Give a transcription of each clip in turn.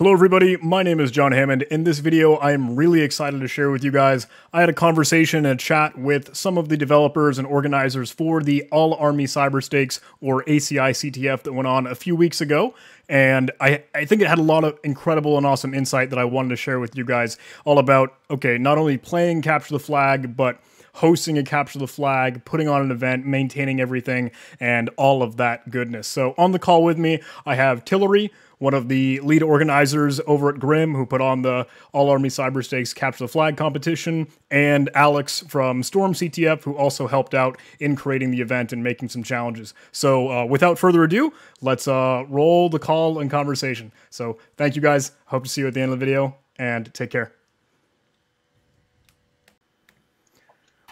Hello everybody, my name is John Hammond. In this video, I am really excited to share with you guys. I had a conversation and a chat with some of the developers and organizers for the All Army Cyber Stakes or ACI CTF that went on a few weeks ago. And I, I think it had a lot of incredible and awesome insight that I wanted to share with you guys all about, okay, not only playing Capture the Flag, but hosting a capture the flag, putting on an event, maintaining everything, and all of that goodness. So on the call with me, I have Tillery, one of the lead organizers over at Grim, who put on the All Army Cyber Stakes Capture the Flag competition, and Alex from Storm CTF, who also helped out in creating the event and making some challenges. So, uh, without further ado, let's uh, roll the call and conversation. So, thank you guys. Hope to see you at the end of the video, and take care.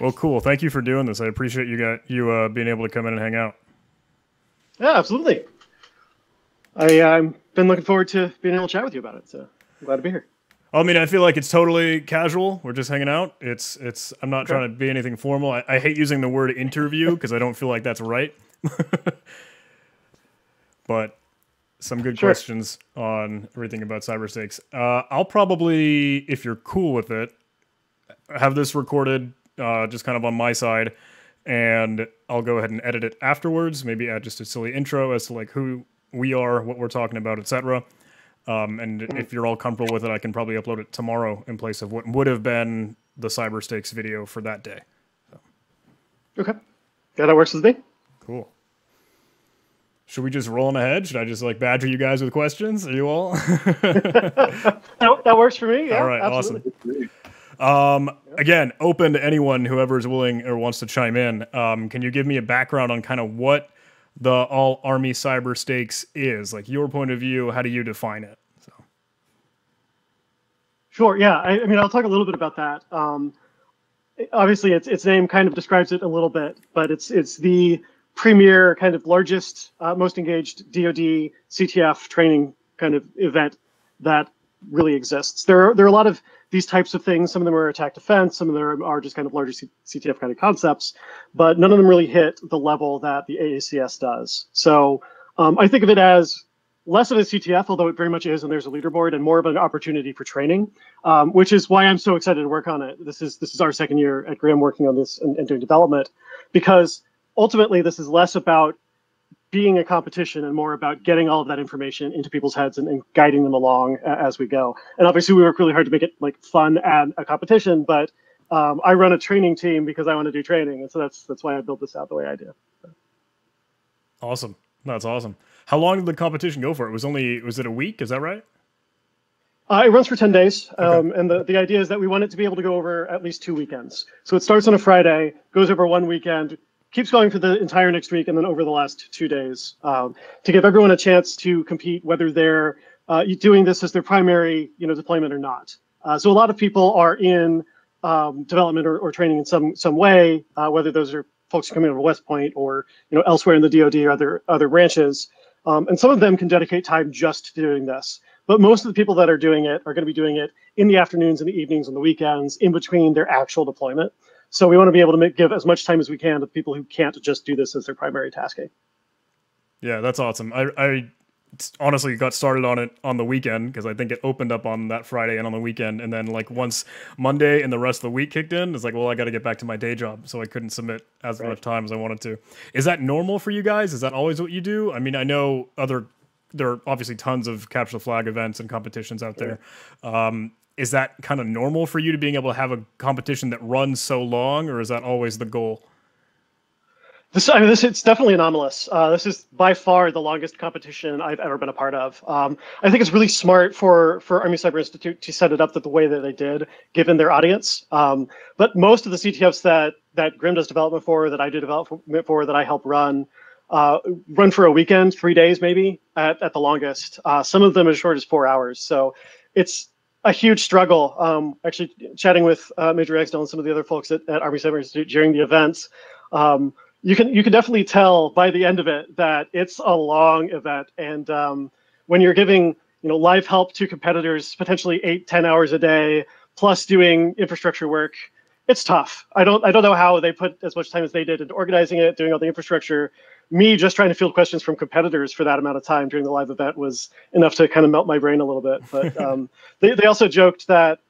Well, cool. Thank you for doing this. I appreciate you got you uh, being able to come in and hang out. Yeah, absolutely. I, I'm been looking forward to being able to chat with you about it. So I'm glad to be here. I mean, I feel like it's totally casual. We're just hanging out. It's it's. I'm not okay. trying to be anything formal. I, I hate using the word interview because I don't feel like that's right. but some good sure. questions on everything about cyber stakes. Uh, I'll probably, if you're cool with it, have this recorded uh, just kind of on my side, and I'll go ahead and edit it afterwards. Maybe add just a silly intro as to like who we are, what we're talking about, etc. Um, and mm-hmm. if you're all comfortable with it, I can probably upload it tomorrow in place of what would have been the cyber stakes video for that day. So. Okay, yeah, that works with me. Cool. Should we just roll on ahead? Should I just like badger you guys with questions? Are you all? that, that works for me. Yeah, all right, absolutely. awesome. Um, again, open to anyone, whoever is willing or wants to chime in. Um, can you give me a background on kind of what the all army cyber stakes is? Like your point of view how do you define it? So. Sure yeah. I, I mean i'll talk a little bit about that. Um, obviously its its name kind of describes it a little bit but it's it's the premier kind of largest uh, most engaged dod ctf training kind of event that really exists. There are there are a lot of these types of things. Some of them are attack defense, some of them are just kind of larger C- CTF kind of concepts, but none of them really hit the level that the AACS does. So um, I think of it as less of a CTF, although it very much is, and there's a leaderboard, and more of an opportunity for training, um, which is why I'm so excited to work on it. This is this is our second year at Grim working on this and, and doing development, because ultimately this is less about being a competition and more about getting all of that information into people's heads and, and guiding them along as we go. And obviously, we work really hard to make it like fun and a competition. But um, I run a training team because I want to do training, and so that's that's why I built this out the way I do. Awesome, that's awesome. How long did the competition go for? It was only was it a week? Is that right? Uh, it runs for 10 days. Okay. Um, and the, the idea is that we want it to be able to go over at least two weekends. So it starts on a Friday, goes over one weekend, keeps going for the entire next week and then over the last two days um, to give everyone a chance to compete, whether they're uh, doing this as their primary, you know, deployment or not. Uh, so a lot of people are in um, development or, or, training in some some way, uh, whether those are folks coming over West Point or you know elsewhere in the DoD or other other branches. Um, and some of them can dedicate time just to doing this. But most of the people that are doing it are going to be doing it in the afternoons and the evenings and the weekends in between their actual deployment. So we want to be able to make, give as much time as we can to people who can't just do this as their primary tasking. Yeah, that's awesome. I, I honestly got started on it on the weekend because I think it opened up on that Friday and on the weekend, and then like once Monday and the rest of the week kicked in, it's like, well, I got to get back to my day job, so I couldn't submit as right. much time as I wanted to. Is that normal for you guys? Is that always what you do? I mean, I know other there are obviously tons of capture the flag events and competitions out there. Um, is that kind of normal for you to being able to have a competition that runs so long, or is that always the goal? This, I mean, this it's definitely anomalous. Uh, this is by far the longest competition I've ever been a part of. Um, I think it's really smart for for Army Cyber Institute to set it up that the way that they did, given their audience. Um, but most of the CTFs that that Grim does development for, that I do development for, that I help run, uh, run for a weekend, three days maybe at, at the longest. Uh, some of them as short as four hours. So it's a huge struggle. Um, actually, chatting with uh, Major Ragsdale and some of the other folks at, at Army Cyber Institute during the events, um, you can you can definitely tell by the end of it that it's a long event. And um, when you're giving you know live help to competitors, potentially eight ten hours a day, plus doing infrastructure work, it's tough. I don't I don't know how they put as much time as they did into organizing it, doing all the infrastructure, me just trying to field questions from competitors for that amount of time during the live event was enough to kind of melt my brain a little bit. But um, they, they also joked that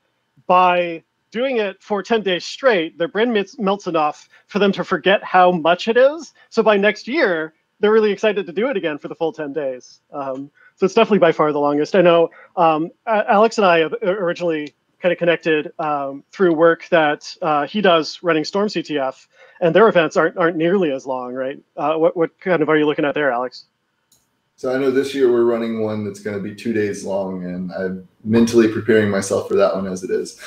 by doing it for 10 days straight, their brain melts, melts enough for them to forget how much it is. So by next year, they're really excited to do it again for the full 10 days. Um, so it's definitely by far the longest. I know um, Alex and I originally kind of connected um, through work that uh, he does running Storm CTF, and their events aren't aren't nearly as long, right? Uh, what what kind of are you looking at there, Alex? So I know this year we're running one that's going to be two days long, and I'm mentally preparing myself for that one as it is.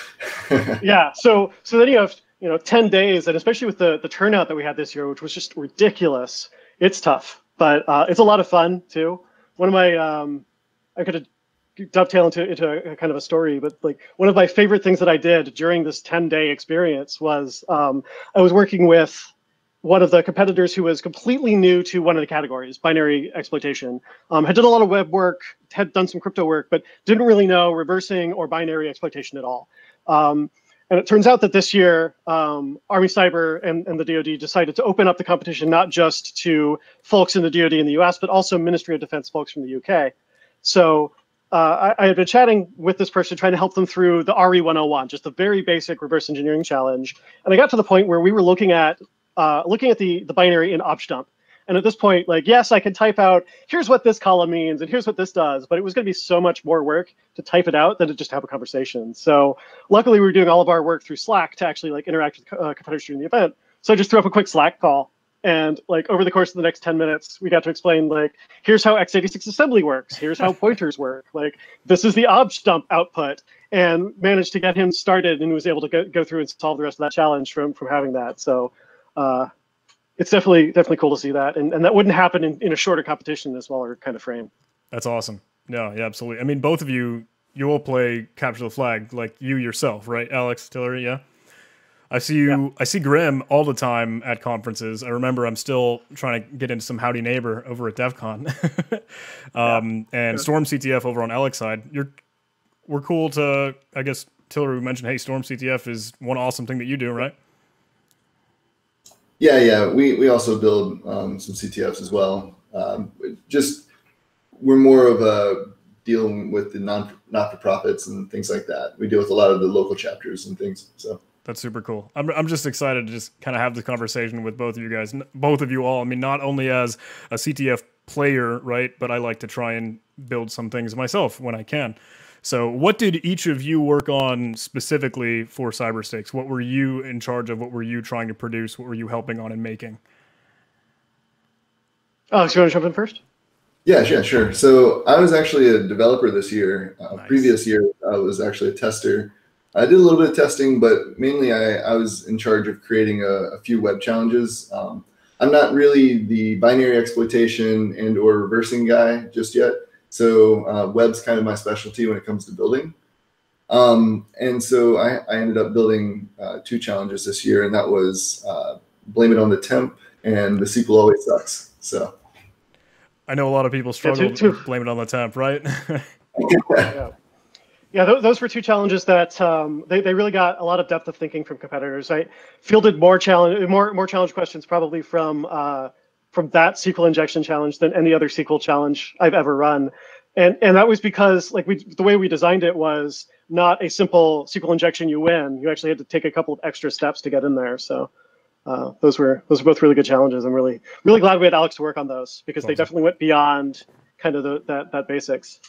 yeah. So so then you have you know ten days, and especially with the the turnout that we had this year, which was just ridiculous. It's tough, but uh, it's a lot of fun too. One of my um, I could dovetail into into a, kind of a story, but like one of my favorite things that I did during this 10 day experience was um, I was working with one of the competitors who was completely new to one of the categories, binary exploitation. Um, had done a lot of web work, had done some crypto work, but didn't really know reversing or binary exploitation at all. Um, and it turns out that this year, um, Army Cyber and, and the DoD decided to open up the competition not just to folks in the DoD in the US, but also Ministry of Defense folks from the UK. So uh, I, I, had been chatting with this person trying to help them through the RE 101, just a very basic reverse engineering challenge. And I got to the point where we were looking at uh, looking at the, the binary in objdump. And at this point, like, yes, I can type out, here's what this column means and here's what this does, but it was going to be so much more work to type it out than to just have a conversation. So luckily we were doing all of our work through Slack to actually like interact with uh, competitors during the event. So I just threw up a quick Slack call and like over the course of the next 10 minutes we got to explain like here's how x86 assembly works here's how pointers work like this is the objdump output and managed to get him started and was able to go, go through and solve the rest of that challenge from from having that so uh, it's definitely definitely cool to see that, and and that wouldn't happen in, in a shorter competition in a smaller kind of frame. That's awesome. No, yeah, absolutely. I mean, both of you, you all play capture the flag, like you yourself, right, Alex Tillery? Yeah. I see you. Yeah. I see Grim all the time at conferences. I remember I'm still trying to get into some Howdy Neighbor over at DEF CON, um, yeah, and sure. Storm CTF over on Alex side. You're we're cool to. I guess Tillery mentioned, hey, Storm CTF is one awesome thing that you do, right? Yeah, yeah. We we also build um, some CTFs as well. Um, just we're more of a dealing with the non not for profits and things like that. We deal with a lot of the local chapters and things. So that's super cool. I'm I'm just excited to just kind of have this conversation with both of you guys, both of you all. I mean, not only as a CTF player, right, but I like to try and build some things myself when I can. So, what did each of you work on specifically for CyberStakes? What were you in charge of? What were you trying to produce? What were you helping on and making? Alex, you want to jump in first? Yeah, yeah, sure. So I was actually a developer this year. Uh, nice. Previous year, I was actually a tester. I did a little bit of testing, but mainly I, I was in charge of creating a, a few web challenges. Um, I'm not really the binary exploitation and or reversing guy just yet. So uh, web's kind of my specialty when it comes to building. Um, and so I, I, ended up building uh, two challenges this year, and that was uh, blame it on the temp and the SQL always sucks. So I know a lot of people struggle yeah, to blame it on the temp, right? yeah. Yeah, those were two challenges that um, they, they really got a lot of depth of thinking from competitors. I fielded more challenge more more challenge questions probably from uh, from that SQL injection challenge than any other SQL challenge I've ever run. And, and that was because like we, the way we designed it was not a simple SQL injection you win. You actually had to take a couple of extra steps to get in there. So uh, those were those were both really good challenges. I'm really really glad we had Alex to work on those because awesome. they definitely went beyond kind of the, that that basics.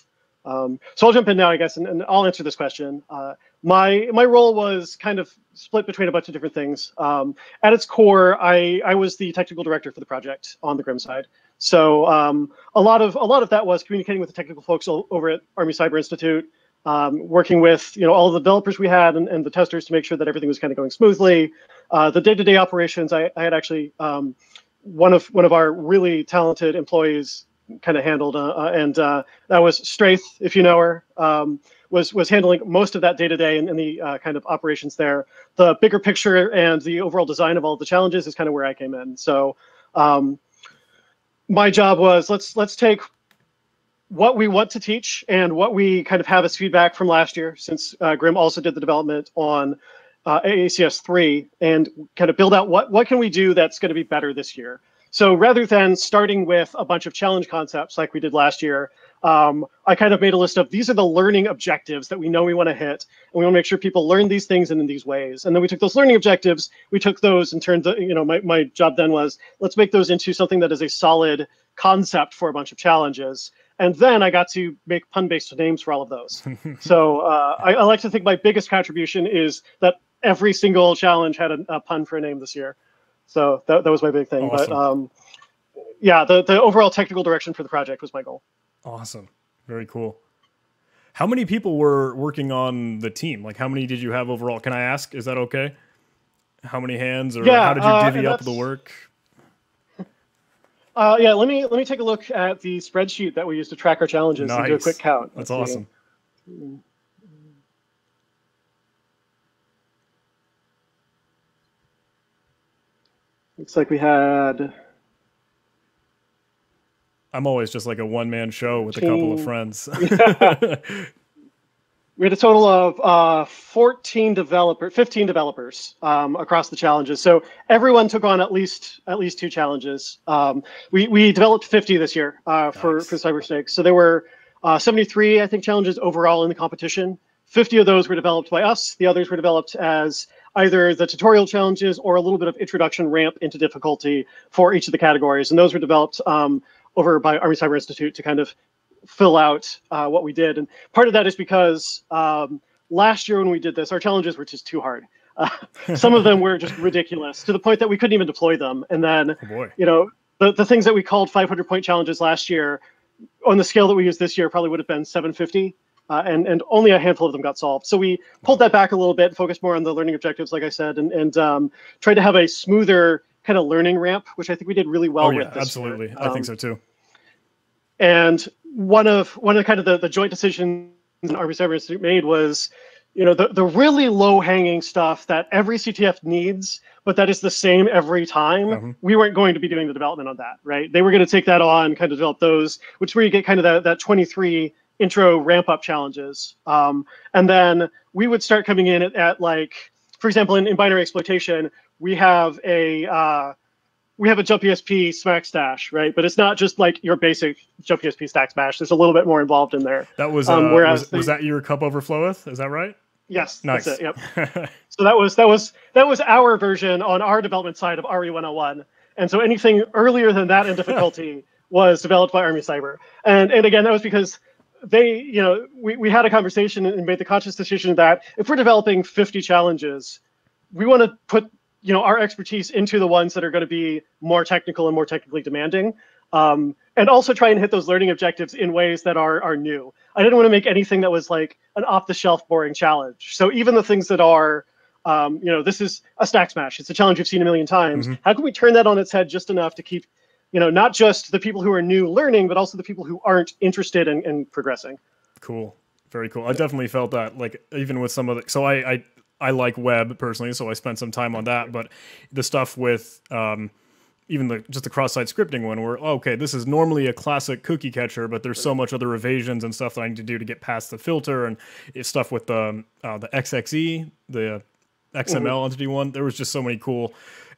Um, so I'll jump in now, I guess, and, and I'll answer this question. Uh, my my role was kind of split between a bunch of different things. Um, at its core, I I was the technical director for the project on the Grim side. So um, a lot of a lot of that was communicating with the technical folks over at Army Cyber Institute, um, working with you know all the developers we had and, and, the testers to make sure that everything was kind of going smoothly. Uh, the day-to-day operations, I, I had actually um, one of one of our really talented employees kind of handled, uh, uh, and uh, that was Straith, if you know her, um, was was handling most of that day to day and the uh, kind of operations there. The bigger picture and the overall design of all the challenges is kind of where I came in. So um, my job was let's let's take what we want to teach and what we kind of have as feedback from last year, since uh, Grim also did the development on uh, AACS 3 and kind of build out what what can we do that's going to be better this year So rather than starting with a bunch of challenge concepts like we did last year, um, I kind of made a list of these are the learning objectives that we know we want to hit, and we want to make sure people learn these things and in these ways. And then we took those learning objectives, we took those and turned the, you know, my, my job then was let's make those into something that is a solid concept for a bunch of challenges. And then I got to make pun-based names for all of those. so uh, I, I, like to think my biggest contribution is that every single challenge had a, a pun for a name this year. So that, that was my big thing. Awesome. But um, yeah, the, the overall technical direction for the project was my goal. Awesome. Very cool. How many people were working on the team? Like, how many did you have overall? Can I ask? Is that okay? How many hands, or yeah, how did you uh, divvy uh, up the work? Uh, yeah, let me let me take a look at the spreadsheet that we use to track our challenges nice. and do a quick count. That's Let's awesome. See. Looks like we had. I'm always just like a one man show with a couple of friends. we had a total of uh, 14 developer, 15 developers um, across the challenges. So everyone took on at least at least two challenges. Um, we we developed 50 this year uh, nice. for for Cyberstakes. So there were uh, 73, I think, challenges overall in the competition. 50 of those were developed by us. The others were developed as either the tutorial challenges or a little bit of introduction ramp into difficulty for each of the categories. And those were developed um, over by Army Cyber Institute to kind of fill out uh, what we did. And part of that is because um, last year when we did this, our challenges were just too hard. Uh, some of them were just ridiculous to the point that we couldn't even deploy them. And then, oh you know, the, the things that we called 500 point challenges last year on the scale that we use this year probably would have been 750 uh, and and only a handful of them got solved. So we pulled that back a little bit, focused more on the learning objectives, like I said, and and um, tried to have a smoother kind of learning ramp, which I think we did really well oh, yeah, with. absolutely, um, I think so too. And one of one of the kind of the, the joint decisions Army Cyber Institute made was, you know, the, the really low hanging stuff that every CTF needs, but that is the same every time. Mm-hmm. We weren't going to be doing the development on that, right? They were going to take that on, kind of develop those, which where you get kind of that that 23 intro ramp up challenges. Um, and then we would start coming in at, at like, for example, in, in, binary exploitation, we have a uh, we have a jump ESP smack stash, right? But it's not just like your basic jump ESP stack smash. There's a little bit more involved in there. That was um, uh, whereas was, the, was, that your cup overflow with? Is that right? Yes, nice. It, yep. so that was that was that was our version on our development side of RE 101. And so anything earlier than that in difficulty was developed by Army Cyber. And and again, that was because they, you know, we, we had a conversation and made the conscious decision that if we're developing 50 challenges, we want to put, you know, our expertise into the ones that are going to be more technical and more technically demanding. Um, and also try and hit those learning objectives in ways that are are new. I didn't want to make anything that was like an off-the-shelf boring challenge. So even the things that are, um, you know, this is a stack smash. It's a challenge you've seen a million times. Mm-hmm. How can we turn that on its head just enough to keep you know, not just the people who are new learning, but also the people who aren't interested in, in progressing. Cool. Very cool. I definitely felt that, like, even with some of the, so I, I, I like web personally, so I spent some time on that, but the stuff with, um, even the just the cross-site scripting one where oh, okay this is normally a classic cookie catcher but there's so much other evasions and stuff that i need to do to get past the filter and stuff with the uh, the xxe the xml mm-hmm. entity one there was just so many cool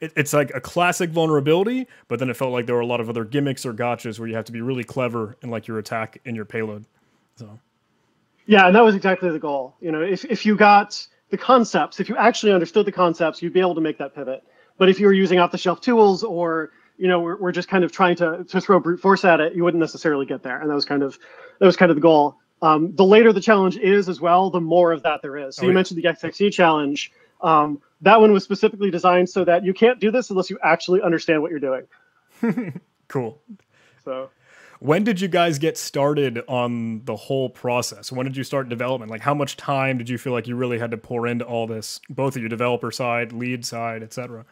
it, it's like a classic vulnerability, but then it felt like there were a lot of other gimmicks or gotchas where you have to be really clever in like your attack and your payload. So, yeah, and that was exactly the goal. You know, if if you got the concepts, if you actually understood the concepts, you'd be able to make that pivot. But if you were using off-the-shelf tools or you know, we're, we're just kind of trying to, to throw brute force at it, you wouldn't necessarily get there. And that was kind of that was kind of the goal. Um, the later the challenge is as well, the more of that there is. So oh, you yeah. mentioned the XXE challenge. Um, that one was specifically designed so that you can't do this unless you actually understand what you're doing. cool. So, when did you guys get started on the whole process? When did you start development? Like, how much time did you feel like you really had to pour into all this, both of your developer side, lead side, etc.?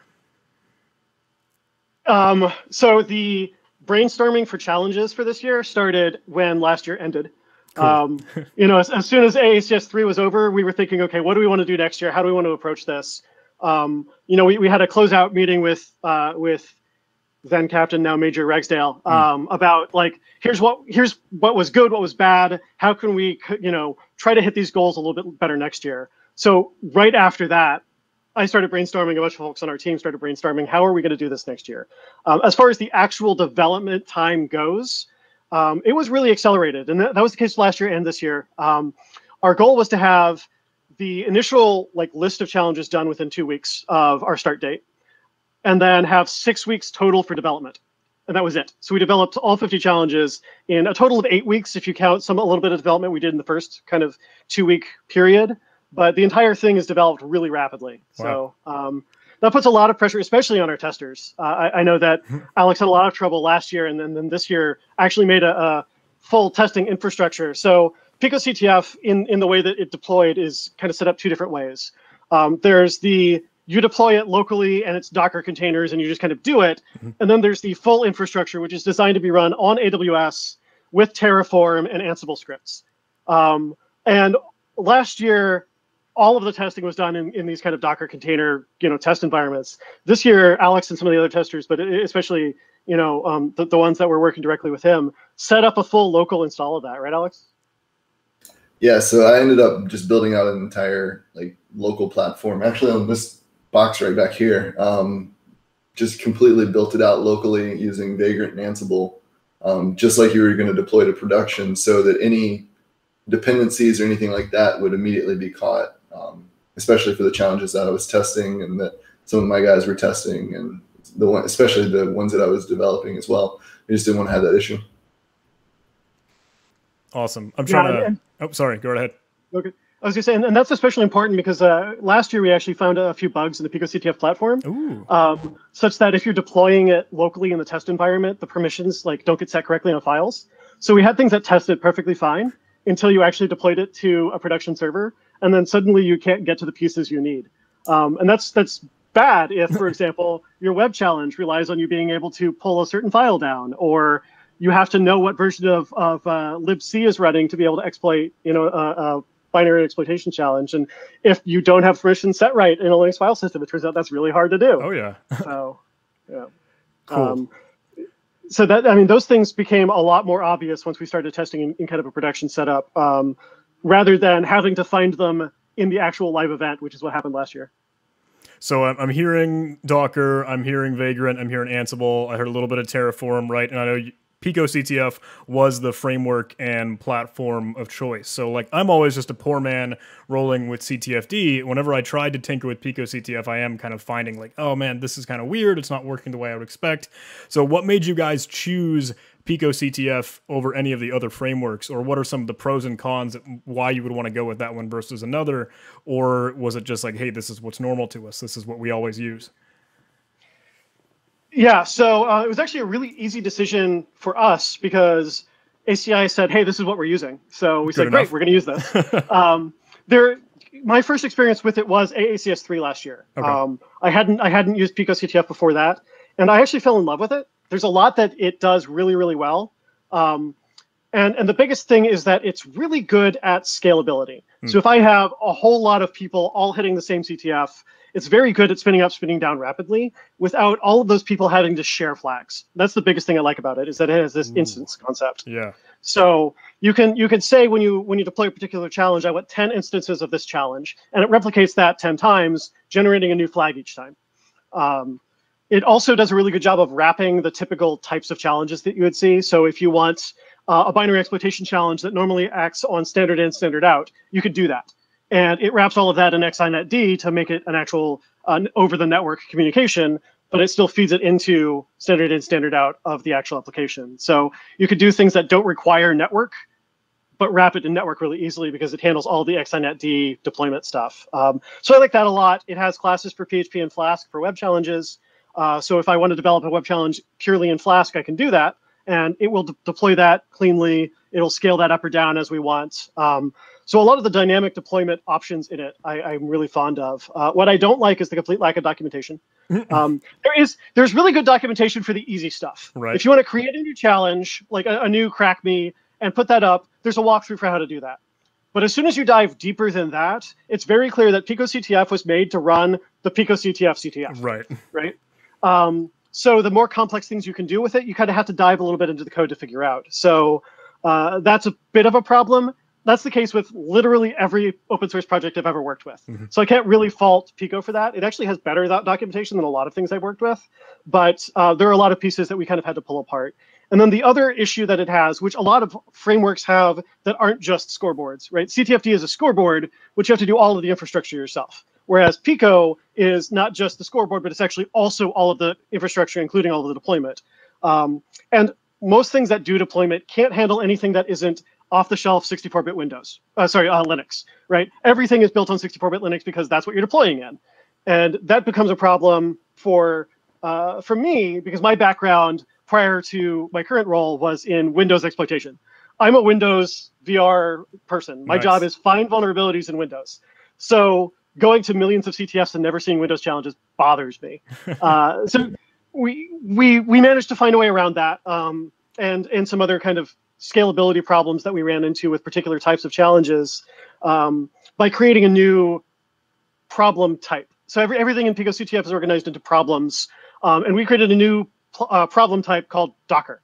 Um, so the brainstorming for challenges for this year started when last year ended. Cool. Um, you know, as, as, soon as AACS three was over, we were thinking, okay, what do we want to do next year? How do we want to approach this? Um, you know, we, we had a closeout meeting with uh, with then Captain, now Major Ragsdale, hmm. um, mm. about like here's what here's what was good, what was bad. How can we, you know, try to hit these goals a little bit better next year? So right after that, I started brainstorming. A bunch of folks on our team started brainstorming. How are we going to do this next year? Um, as far as the actual development time goes, um, it was really accelerated, and that, that, was the case last year and this year. Um, our goal was to have the initial like list of challenges done within two weeks of our start date, and then have six weeks total for development, and that was it. So we developed all 50 challenges in a total of eight weeks, if you count some a little bit of development we did in the first kind of two week period. But the entire thing is developed really rapidly. Wow. So um, that puts a lot of pressure, especially on our testers. Uh, I, I, know that mm-hmm. Alex had a lot of trouble last year, and then, then this year actually made a, a full testing infrastructure. So Pico CTF, in, in the way that it deployed, is kind of set up two different ways. Um, there's the you deploy it locally and it's Docker containers and you just kind of do it. Mm-hmm. And then there's the full infrastructure, which is designed to be run on AWS with Terraform and Ansible scripts. Um, and last year, all of the testing was done in, in these kind of Docker container, you know, test environments. This year, Alex and some of the other testers, but especially, you know, um, the, the ones that were working directly with him, set up a full local install of that, right, Alex? Yeah, so I ended up just building out an entire like local platform. Actually, on this box right back here, um, just completely built it out locally using Vagrant and Ansible, um, just like you were going to deploy to production, so that any dependencies or anything like that would immediately be caught um, especially for the challenges that I was testing and that some of my guys were testing, and the one, especially the ones that I was developing as well. We just didn't want to have that issue. Awesome. I'm trying yeah, to. oh, sorry. Go ahead. Okay. I was going to say, and, and, that's especially important because uh, last year we actually found a few bugs in the Pico CTF platform, um, such that if you're deploying it locally in the test environment, the permissions like don't get set correctly on files. So we had things that tested perfectly fine until you actually deployed it to a production server, and then suddenly you can't get to the pieces you need. Um, and that's that's bad if, for example, your web challenge relies on you being able to pull a certain file down, or you have to know what version of, of uh, libc is running to be able to exploit, you know, a, a, binary exploitation challenge. And if you don't have permission set right in a Linux file system, it turns out that's really hard to do. Oh yeah. so, yeah. Cool. Um, so that I mean, those things became a lot more obvious once we started testing in, in kind of a production setup. Um, rather than having to find them in the actual live event, which is what happened last year. So I'm, hearing Docker, I'm hearing Vagrant, I'm hearing Ansible. I heard a little bit of Terraform, right? And I know Pico CTF was the framework and platform of choice. So like I'm always just a poor man rolling with CTFD. Whenever I tried to tinker with Pico CTF, I am kind of finding like, oh man, this is kind of weird. It's not working the way I would expect. So what made you guys choose Pico CTF over any of the other frameworks, or what are some of the pros and cons why you would want to go with that one versus another, or was it just like, hey, this is what's normal to us, this is what we always use? Yeah, so uh, it was actually a really easy decision for us because ACI said, hey, this is what we're using. So we Good said, enough. great, we're going to use this. um, there, my first experience with it was AACS three last year. Okay. Um, I hadn't I hadn't used Pico CTF before that, and I actually fell in love with it there's a lot that it does really, really well. Um, and, and the biggest thing is that it's really good at scalability. Mm. So if I have a whole lot of people all hitting the same CTF, it's very good at spinning up, spinning down rapidly without all of those people having to share flags. That's the biggest thing I like about it is that it has this Ooh. instance concept. Yeah. So you can you can say when you when you deploy a particular challenge, I want 10 instances of this challenge, and it replicates that 10 times, generating a new flag each time. Um, it also does a really good job of wrapping the typical types of challenges that you would see. So if you want uh, a binary exploitation challenge that normally acts on standard in, standard out, you could do that. And it wraps all of that in XINetD to make it an actual uh, over the network communication, but it still feeds it into standard in, standard out of the actual application. So you could do things that don't require network, but wrap it in network really easily because it handles all the XINetD deployment stuff. Um, so I like that a lot. It has classes for PHP and Flask for web challenges. Uh, so if I want to develop a web challenge purely in Flask, I can do that, and it will de- deploy that cleanly. It'll scale that up or down as we want. Um, so a lot of the dynamic deployment options in it, I, am really fond of. Uh, what I don't like is the complete lack of documentation. um, there is there's really good documentation for the easy stuff. Right. If you want to create a new challenge, like a, a new crack me, and put that up, there's a walkthrough for how to do that. But as soon as you dive deeper than that, it's very clear that Pico CTF was made to run the Pico CTF CTF. Right. Right. Um, so the more complex things you can do with it, you kind of have to dive a little bit into the code to figure out. So uh, that's a bit of a problem. that's the case with literally every open source project I've ever worked with. Mm-hmm. So I can't really fault Pico for that. It actually has better documentation than a lot of things I've worked with, but uh, there are a lot of pieces that we kind of had to pull apart. And then the other issue that it has, which a lot of frameworks have that aren't just scoreboards, right? CTFD is a scoreboard, which you have to do all of the infrastructure yourself. Whereas Pico is not just the scoreboard, but it's actually also all of the infrastructure, including all of the deployment. Um, and most things that do deployment can't handle anything that isn't off-the-shelf 64-bit Windows. Uh, sorry, uh, Linux, right? Everything is built on 64-bit Linux because that's what you're deploying in, and that becomes a problem for uh, for me because my background prior to my current role was in Windows exploitation. I'm a Windows VR person. My nice. job is find vulnerabilities in Windows. So going to millions of CTFs and never seeing Windows challenges bothers me. uh, so we we we managed to find a way around that, um, and and some other kind of scalability problems that we ran into with particular types of challenges um, by creating a new problem type. So every, everything in Pico CTF is organized into problems, um, and we created a new uh, problem type called Docker,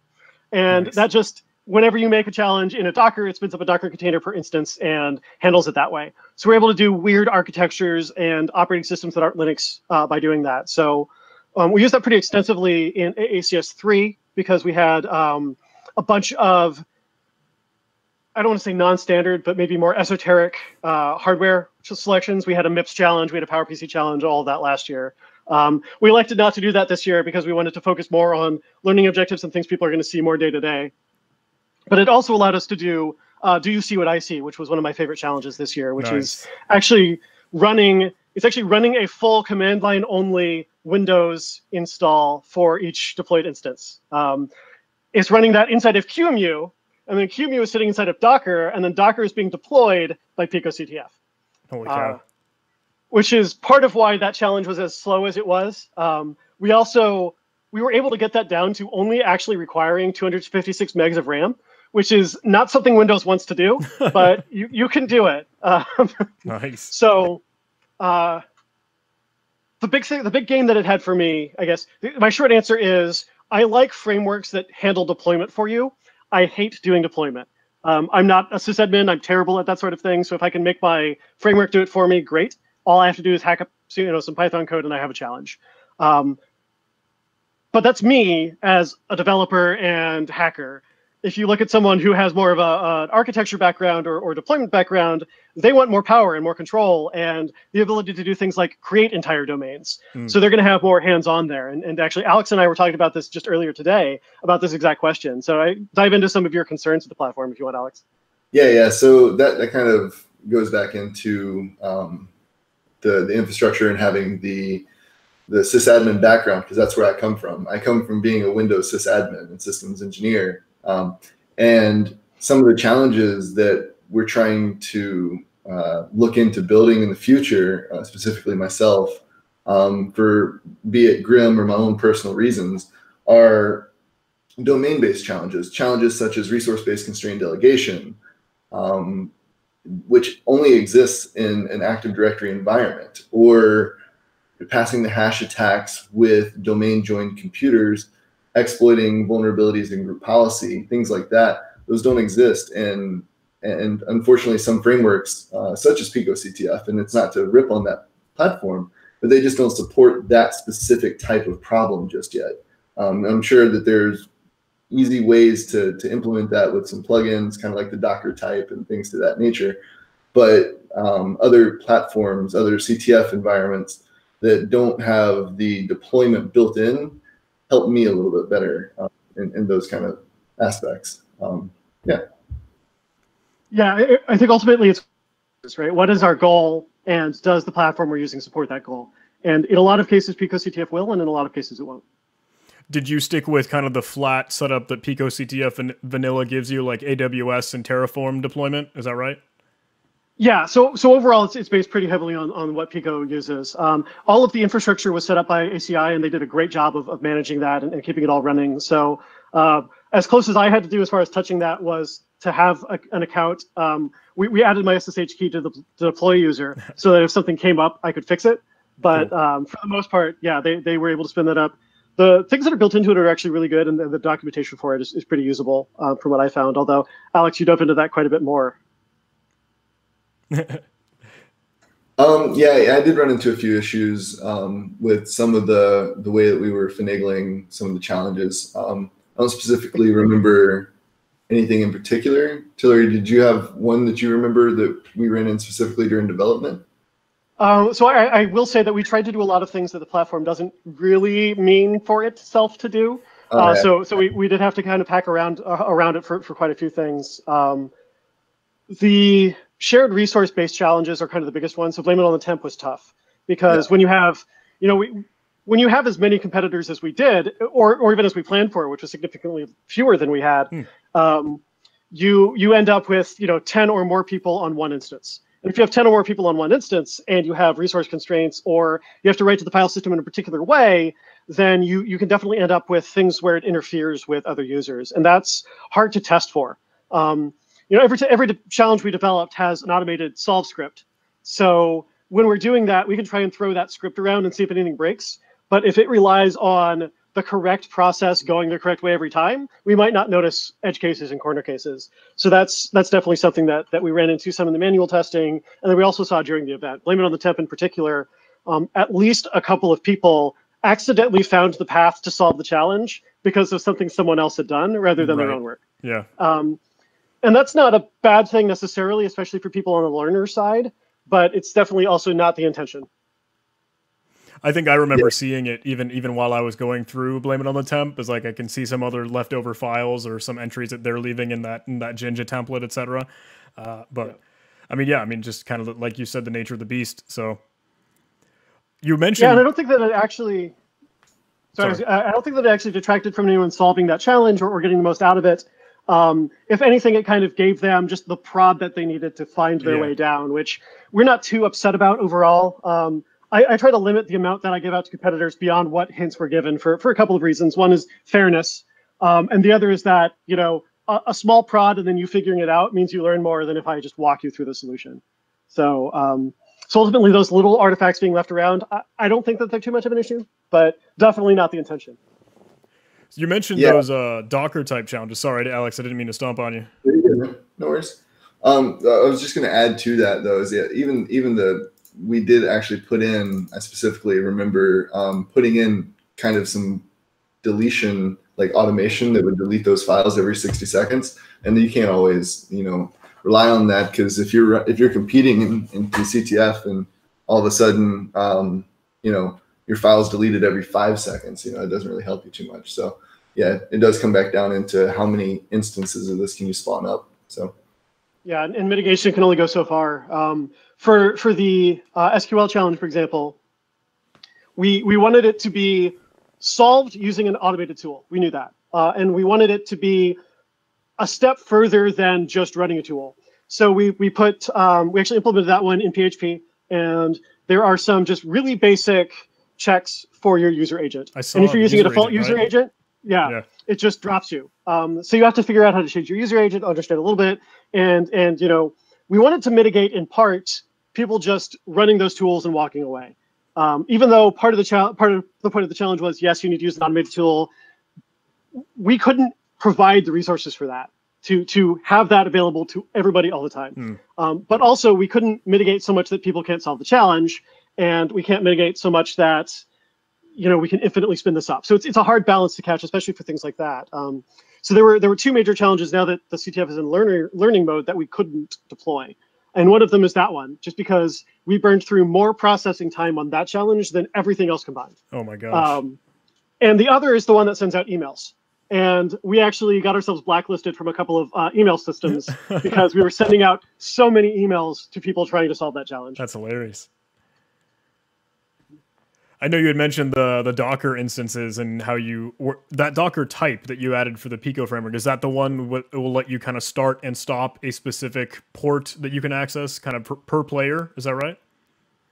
and nice. that just whenever you make a challenge in a Docker, it spins up a Docker container per instance and handles it that way. So we're able to do weird architectures and operating systems that aren't Linux uh, by doing that. So um, we use that pretty extensively in ACS 3 because we had um, a bunch of, I don't want to say non-standard, but maybe more esoteric uh, hardware selections. We had a MIPS challenge, we had a PowerPC challenge, all of that last year. Um, we elected not to do that this year because we wanted to focus more on learning objectives and things people are going to see more day to day. But it also allowed us to do uh, Do You See What I See, which was one of my favorite challenges this year, which nice. is actually running it's actually running a full command line only Windows install for each deployed instance. Um, it's running that inside of QEMU, and then QEMU is sitting inside of Docker, and then Docker is being deployed by Pico CTF. Holy cow. Uh, which is part of why that challenge was as slow as it was. Um, we also we were able to get that down to only actually requiring 256 megs of RAM, which is not something Windows wants to do, but you, you can do it. Um, nice. So uh, the big thing, the big game that it had for me, I guess, my short answer is I like frameworks that handle deployment for you. I hate doing deployment. Um, I'm not a sysadmin. I'm terrible at that sort of thing. So if I can make my framework do it for me, great. All I have to do is hack up, you know, some Python code, and I have a challenge. Um, but that's me as a developer and hacker if you look at someone who has more of a, an architecture background or, or deployment background, they want more power and more control and the ability to do things like create entire domains. Mm. So they're going to have more hands-on there. And, and actually, Alex and I were talking about this just earlier today about this exact question. So I dive into some of your concerns with the platform if you want, Alex. Yeah, yeah. So that, that kind of goes back into um, the, the infrastructure and having the the sysadmin background because that's where I come from. I come from being a Windows sysadmin and systems engineer um, and some of the challenges that we're trying to uh, look into building in the future, uh, specifically myself, um, for be it Grim or my own personal reasons, are domain based challenges, challenges such as resource based constrained delegation, um, which only exists in an Active Directory environment, or passing the hash attacks with domain joined computers exploiting vulnerabilities in group policy, things like that. Those don't exist, and and unfortunately, some frameworks uh, such as Pico CTF, and it's not to rip on that platform, but they just don't support that specific type of problem just yet. Um, I'm sure that there's easy ways to to implement that with some plugins, kind of like the Docker type and things to that nature. But um, other platforms, other CTF environments that don't have the deployment built in help me a little bit better um, in, in those kind of aspects. Um, yeah. Yeah, I think ultimately it's right. What is our goal, and does the platform we're using support that goal? And in a lot of cases, Pico CTF will, and in a lot of cases, it won't. Did you stick with kind of the flat setup that Pico CTF and vanilla gives you, like AWS and Terraform deployment? Is that right? Yeah, so so overall, it's, it's based pretty heavily on, on what Pico uses. Um, all of the infrastructure was set up by ACI, and they did a great job of, of managing that and, and keeping it all running. So uh, as close as I had to do as far as touching that was to have a, an account. Um, we, we added my SSH key to the, the deploy user so that if something came up, I could fix it. But cool. um, for the most part, yeah, they, they were able to spin that up. The things that are built into it are actually really good, and the, the documentation for it is, is pretty usable uh, from what I found. Although, Alex, you dove into that quite a bit more. um, yeah, I did run into a few issues um, with some of the the way that we were finagling some of the challenges. Um, I don't specifically remember anything in particular. Tillery, did you have one that you remember that we ran in specifically during development? Um, so I, I, will say that we tried to do a lot of things that the platform doesn't really mean for itself to do. Uh. So so we, we did have to kind of pack around uh, around it for, for quite a few things. Um, the shared resource based challenges are kind of the biggest ones. So blame it on the temp was tough because yeah. when you have you know we when you have as many competitors as we did, or or even as we planned for, which was significantly fewer than we had, hmm. um, you you end up with you know ten or more people on one instance. And if you have 10 or more people on one instance and you have resource constraints or you have to write to the file system in a particular way, then you, you can definitely end up with things where it interferes with other users. And that's hard to test for. Um, you know, every, every challenge we developed has an automated solve script. So when we're doing that, we can try and throw that script around and see if anything breaks. But if it relies on the correct process going the correct way every time, we might not notice edge cases and corner cases. So that's that's definitely something that that we ran into some in the manual testing, and then we also saw during the event. Blame it on the temp in particular. Um, at least a couple of people accidentally found the path to solve the challenge because of something someone else had done rather than right. their own work. Yeah. Um, and that's not a bad thing necessarily, especially for people on the learner side, but it's definitely also not the intention. I think I remember yeah. seeing it even even while I was going through Blame It on the Temp. Is like I can see some other leftover files or some entries that they're leaving in that in that Jinja template, etc. Uh, but yeah. I mean, yeah, I mean, just kind of like you said, the nature of the beast. So you mentioned, yeah, and I don't think that it actually. Sorry, sorry. I don't think that it actually detracted from anyone solving that challenge or, or getting the most out of it. Um, if anything, it kind of gave them just the prod that they needed to find their yeah. way down, which we're not too upset about overall. Um, I, I, try to limit the amount that I give out to competitors beyond what hints were given for, for a couple of reasons. One is fairness, um, and the other is that you know a, a, small prod and then you figuring it out means you learn more than if I just walk you through the solution. So um, so ultimately, those little artifacts being left around, I, I, don't think that they're too much of an issue, but definitely not the intention. You mentioned yeah. those uh, Docker type challenges. Sorry, Alex, I didn't mean to stomp on you. No worries. Um, I was just going to add to that though, is yeah, even even the we did actually put in, I specifically remember um, putting in kind of some deletion, like automation that would delete those files every 60 seconds. And you can't always, you know, rely on that because if you're if you're competing in, in CTF and all of a sudden, um, you know, your file's deleted every five seconds, you know, it doesn't really help you too much. So yeah, it does come back down into how many instances of this can you spawn up. So. Yeah, and mitigation can only go so far. Um, for for the uh, SQL challenge, for example, we we wanted it to be solved using an automated tool. We knew that, uh, and we wanted it to be a step further than just running a tool. So we we put um, we actually implemented that one in PHP, and there are some just really basic checks for your user agent. I saw and if you're using a default agent, user right? agent, yeah, yeah, it just drops you. Um, so you have to figure out how to change your user agent, understand a little bit, and and you know we wanted to mitigate in part people just running those tools and walking away. Um, even though part of the cha- part of the point of the challenge was yes, you need to use an automated tool. We couldn't provide the resources for that to to have that available to everybody all the time. Mm. Um, but also we couldn't mitigate so much that people can't solve the challenge, and we can't mitigate so much that you know we can infinitely spin this up. So it's it's a hard balance to catch, especially for things like that. Um, so there were there were two major challenges now that the CTF is in learner learning mode that we couldn't deploy. And one of them is that one, just because we burned through more processing time on that challenge than everything else combined. Oh my gosh. Um, and the other is the one that sends out emails. And we actually got ourselves blacklisted from a couple of uh, email systems because we were sending out so many emails to people trying to solve that challenge. That's hilarious. I know you had mentioned the the Docker instances and how you that Docker type that you added for the Pico framework. Is that the one that will let you kind of start and stop a specific port that you can access, kind of per, per player? Is that right?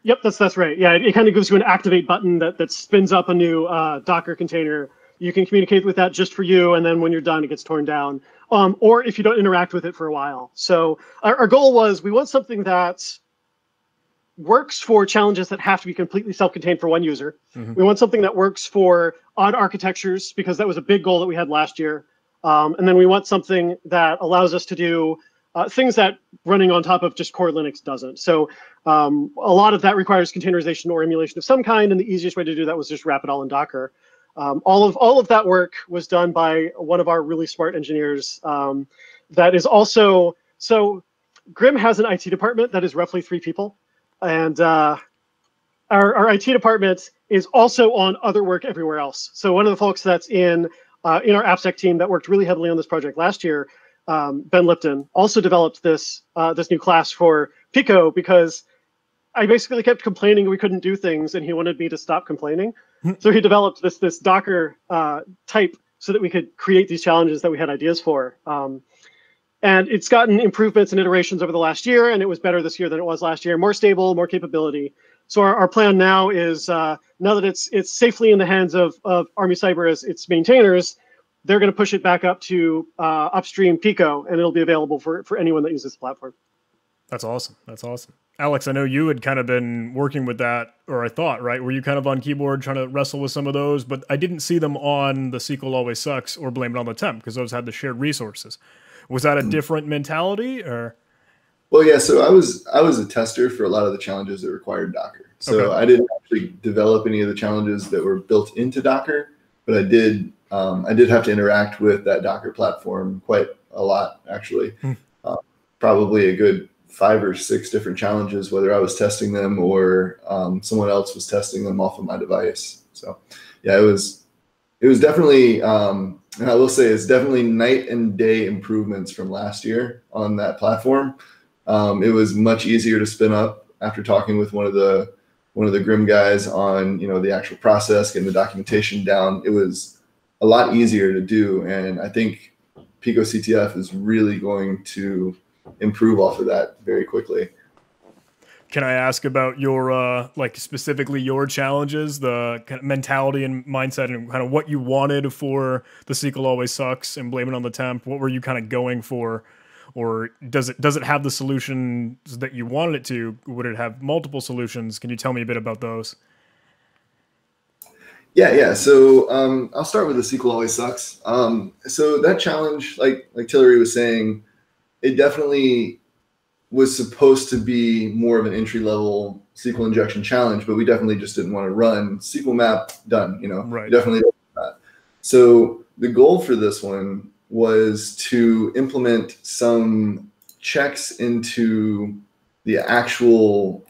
Yep, that's that's right. Yeah, it, it, kind of gives you an activate button that that spins up a new uh, Docker container. You can communicate with that just for you, and then when you're done, it gets torn down. Um, or if you don't interact with it for a while. So our, our goal was we want something that's works for challenges that have to be completely self-contained for one user. Mm-hmm. We want something that works for odd architectures because that was a big goal that we had last year. Um, and then we want something that allows us to do uh, things that running on top of just core Linux doesn't. So um, a lot of that requires containerization or emulation of some kind, and the easiest way to do that was just wrap it all in Docker. Um, all of all of that work was done by one of our really smart engineers. Um, that is also so. Grim has an IT department that is roughly three people, and uh, our, our IT department is also on other work everywhere else. So one of the folks that's in uh, in our AppSec team that worked really heavily on this project last year, um, Ben Lipton, also developed this uh, this new class for Pico because I basically kept complaining we couldn't do things, and he wanted me to stop complaining. Hmm. so he developed this this Docker uh, type so that we could create these challenges that we had ideas for. Um, and it's gotten improvements and iterations over the last year, and it was better this year than it was last year. More stable, more capability. So our, our plan now is uh, now that it's it's safely in the hands of, of Army Cyber as its maintainers, they're going to push it back up to uh, upstream Pico, and it'll be available for, for anyone that uses the platform. That's awesome. That's awesome. Alex, I know you had kind of been working with that, or I thought, right? Were you kind of on keyboard trying to wrestle with some of those? But I didn't see them on the SQL Always Sucks or Blame It on the Temp because those had the shared resources. Was that a hmm. different mentality, or? Well, yeah. So I was I was a tester for a lot of the challenges that required Docker. So okay. I didn't actually develop any of the challenges that were built into Docker, but I did um, I did have to interact with that Docker platform quite a lot, actually. Hmm. Uh, probably a good five or six different challenges, whether I was testing them or um, someone else was testing them off of my device. So, yeah, it was it was definitely, um, and I will say, it's definitely night and day improvements from last year on that platform. Um, it was much easier to spin up after talking with one of the one of the Grim guys on you know the actual process, getting the documentation down. It was a lot easier to do, and I think Pico CTF is really going to improve off of that very quickly. Can I ask about your uh, like specifically your challenges, the kind of mentality and mindset, and kind of what you wanted for the SQL? always sucks and blame it on the temp? What were you kind of going for, or does it does it have the solutions that you wanted it to? Would it have multiple solutions? Can you tell me a bit about those? Yeah, yeah. So um, I'll start with the SQL. always sucks. Um, so that challenge, like like Tillery was saying, it definitely was supposed to be more of an entry level SQL injection challenge, but we definitely just didn't want to run SQL map done. You know, right? Definitely that. So the goal for this one was to implement some checks into the actual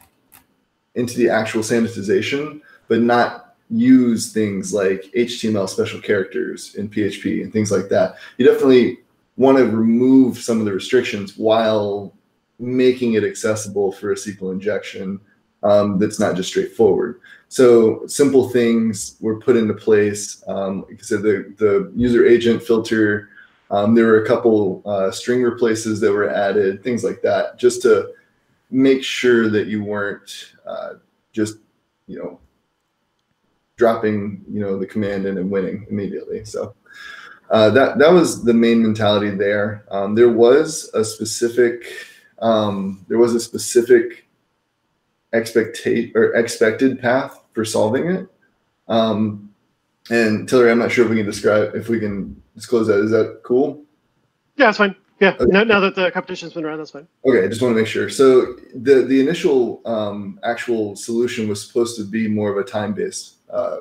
into the actual sanitization, but not use things like HTML special characters in PHP and things like that. You definitely want to remove some of the restrictions while making it accessible for a SQL injection um, that's not just straightforward. So simple things were put into place. Um, like I said, the, the user agent filter, um, there were a couple uh, string replaces that were added, things like that, just to make sure that you weren't uh, just, you know, dropping you know the command in and winning immediately. So uh, that that was the main mentality there. Um, there was a specific um, there was a specific expectate or expected path for solving it. Um, and Tillery, I'm not sure if we can describe if we can disclose that. Is that cool? Yeah, it's fine. Yeah, okay. now, now, that the competition's been around, that's fine. Okay, I just want to make sure. So the the initial um, actual solution was supposed to be more of a time based uh,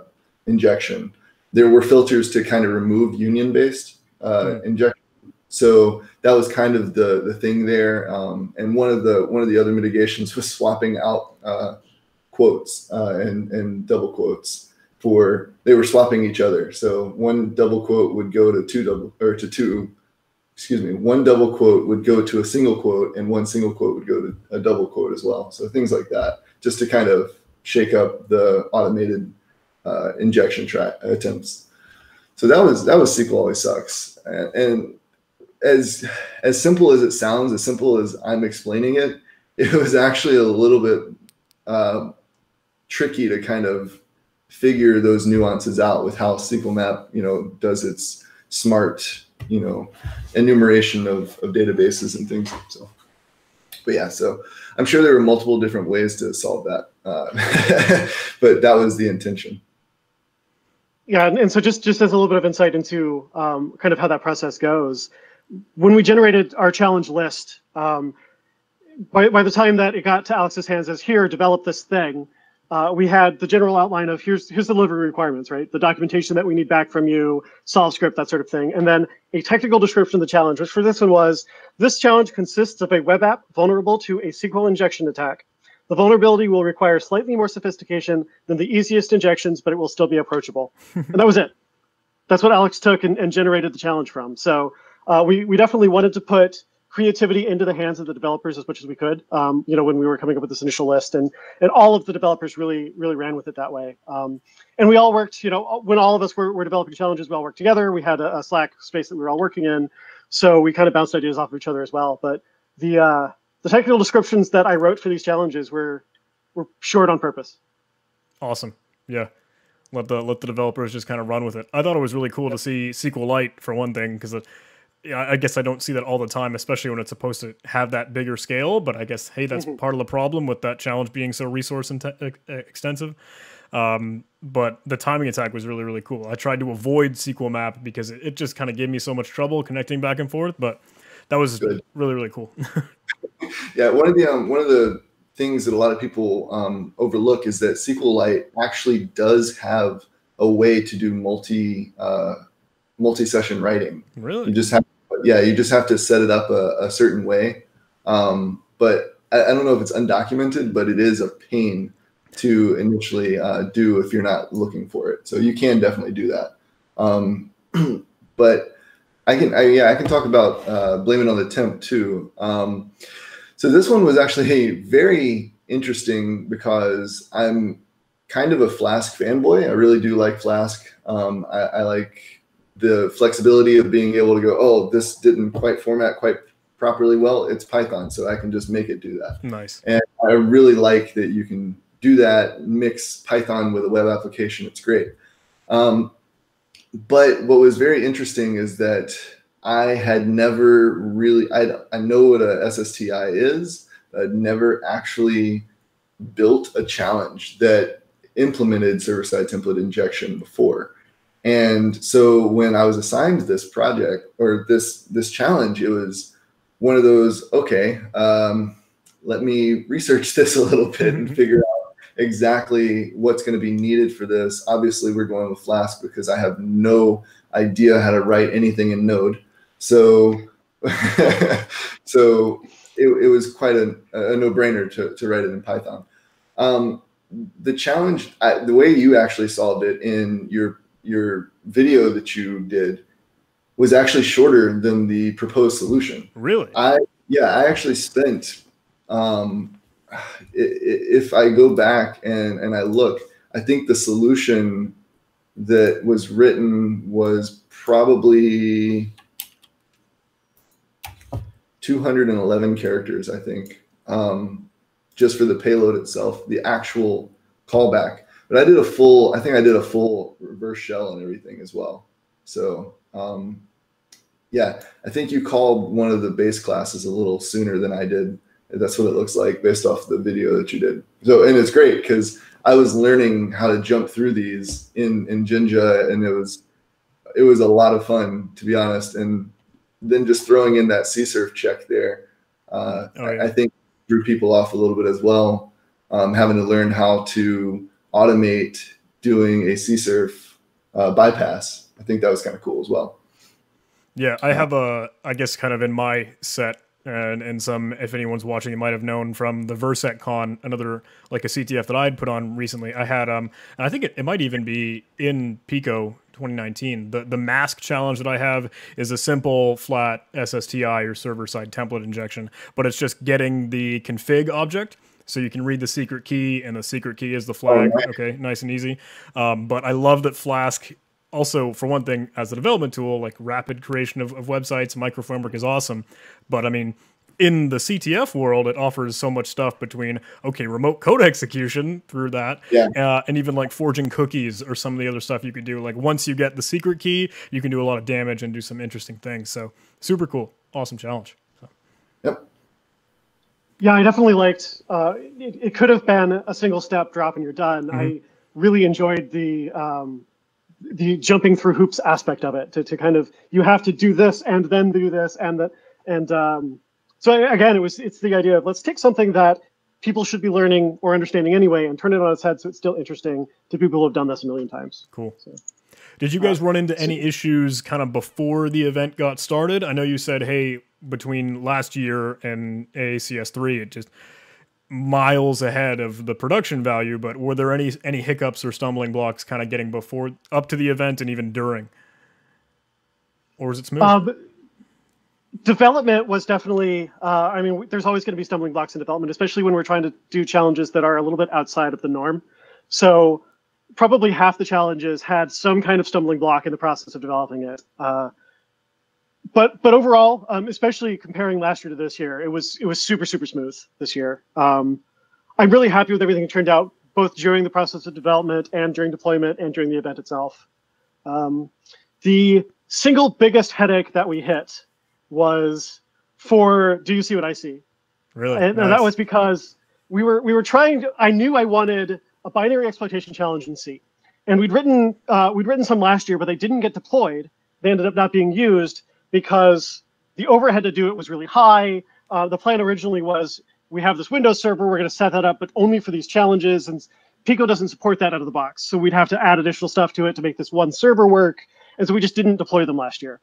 injection. There were filters to kind of remove union based uh, mm. injection. So that was kind of the the thing there. Um, and one of the one of the other mitigations was swapping out uh, quotes uh, and and double quotes for they were swapping each other. So one double quote would go to two double or to two excuse me, one double quote would go to a single quote and one single quote would go to a double quote as well. So things like that, just to kind of shake up the automated uh, injection track attempts. So that was that was SQL always sucks, and, and, as as simple as it sounds, as simple as I'm explaining it, it was actually a little bit uh, tricky to kind of figure those nuances out with how SQL Map, you know, does its smart, you know, enumeration of, of databases and things. So, but yeah, so I'm sure there were multiple different ways to solve that, uh, but that was the intention. Yeah, and, and, so just just as a little bit of insight into um, kind of how that process goes, when we generated our challenge list, Um, by, by the time that it got to Alex's hands as here, develop this thing, uh, we had the general outline of here's here's the delivery requirements, right? The documentation that we need back from you, solve script, that sort of thing, and then a technical description of the challenge, which for this one was this challenge consists of a web app vulnerable to a SQL injection attack. The vulnerability will require slightly more sophistication than the easiest injections, but it will still be approachable. and that was it. That's what Alex took and, and generated the challenge from. So uh, we we definitely wanted to put creativity into the hands of the developers as much as we could. Um, you know, when we were coming up with this initial list, and and all of the developers really really ran with it that way. Um, and we all worked. You know, when all of us were, were developing challenges, we all worked together. We had a, a, Slack space that we were all working in, so we kind of bounced ideas off of each other as well. But the uh, the technical descriptions that I wrote for these challenges were were short on purpose. Awesome. Yeah. Let the let the developers just kind of run with it. I thought it was really cool to see SQLite for one thing because I guess I don't see that all the time, especially when it's supposed to have that bigger scale. But I guess hey, that's mm-hmm. part of the problem with that challenge being so resource extensive. Um, but the timing attack was really really cool. I tried to avoid SQL map because it, it just kind of gave me so much trouble connecting back and forth. But that was Good. really really cool. yeah, one of the um, one of the things that a lot of people um, overlook is that SQLite actually does have a way to do multi uh, multi-session writing. Really? You just have, yeah, you just have to set it up a, a certain way. Um, but I, I, don't know if it's undocumented, but it is a pain to initially uh, do if you're not looking for it. So you can definitely do that. Um, but I can, I, yeah, I can talk about uh, blame it on the temp too. Um, so this one was actually very interesting because I'm kind of a Flask fanboy. I really do like Flask. Um, I, I, like the flexibility of being able to go, oh, this didn't quite format quite properly. Well, it's Python, so I can just make it do that. Nice. And I really like that you can do that, mix Python with a web application. It's great. Um, but what was very interesting is that I had never really, I, I know what a SSTI is, I'd never actually built a challenge that implemented server-side template injection before. And so when I was assigned this project or this this challenge, it was one of those, okay, um, let me research this a little bit and figure out exactly what's going to be needed for this. Obviously, we're going with Flask because I have no idea how to write anything in Node. So, so it, it, was quite a, a no-brainer to, to write it in Python. Um, the challenge, I, the way you actually solved it in your your video that you did, was actually shorter than the proposed solution. Really? I yeah, I actually spent. Um, if I go back and and I look, I think the solution that was written was probably 211 characters, I think, um, just for the payload itself, the actual callback. But I did a full, I think I did a full reverse shell and everything as well. So um, yeah, I think you called one of the base classes a little sooner than I did. That's what it looks like based off the video that you did. So, and it's great because I was learning how to jump through these in in Jinja, and it was it was a lot of fun to be honest. And then just throwing in that CSRF check there, uh, oh, yeah. I, I, think threw people off a little bit as well. Um, having to learn how to automate doing a CSRF uh, bypass. I think that was kind of cool as well. Yeah, I have a, I guess, kind of in my set, and, and some, if anyone's watching, you might have known from the VersetCon, another like a CTF that I'd put on recently. I had, um, and I think it, it might even be in Pico 2019. The the mask challenge that I have is a simple flat SSTI or server side template injection, but it's just getting the config object. So you can read the secret key, and the secret key is the flag. Oh, okay, nice and easy. Um, but I love that Flask also, for one thing, as a development tool, like rapid creation of, of websites, micro framework is awesome. But I mean, in the CTF world, it offers so much stuff between okay, remote code execution through that, yeah. uh, and even like forging cookies or some of the other stuff you could do. Like once you get the secret key, you can do a lot of damage and do some interesting things. So super cool, awesome challenge. So. Yep. Yeah, I definitely liked. Uh, it, it could have been a single step drop and you're done. Mm-hmm. I really enjoyed the um, the jumping through hoops aspect of it. To, to kind of you have to do this and then do this and that and um, so again, it was it's the idea of let's take something that people should be learning or understanding anyway and turn it on its head so it's still interesting to people who have done this a million times. Cool. So, Did you guys uh, run into any issues kind of before the event got started? I know you said, hey, between last year and AACS three, it just miles ahead of the production value. But were there any any hiccups or stumbling blocks kind of getting before up to the event and even during, or was it smooth? Um, development was definitely. Uh, I mean, there's always going to be stumbling blocks in development, especially when we're trying to do challenges that are a little bit outside of the norm. So probably half the challenges had some kind of stumbling block in the process of developing it. Uh, but but overall, um, especially comparing last year to this year, it was it was super super smooth this year. Um, I'm really happy with everything that turned out, both during the process of development and during deployment and during the event itself. Um, the single biggest headache that we hit was for "Do you see what I see?" Really, and, nice. and that was because we were we were trying. To, I knew I wanted a binary exploitation challenge in C, and we'd written uh, we'd written some last year, but they didn't get deployed. They ended up not being used because the overhead to do it was really high. Uh, the plan originally was we have this Windows server, we're going to set that up, but only for these challenges. And Pico doesn't support that out of the box. So we'd have to add additional stuff to it to make this one server work. And so we just didn't deploy them last year.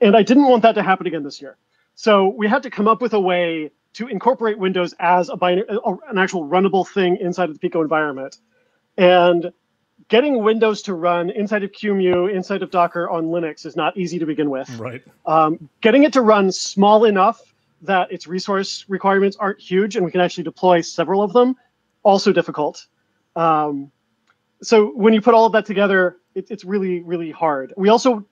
And I didn't want that to happen again this year. So we had to come up with a way to incorporate Windows as a binary, an actual runnable thing inside of the Pico environment. And getting Windows to run inside of QEMU, inside of Docker on Linux is not easy to begin with. Right. Um, getting it to run small enough that its resource requirements aren't huge and we can actually deploy several of them, also difficult. Um, so when you put all of that together, it, it's really, really hard. We also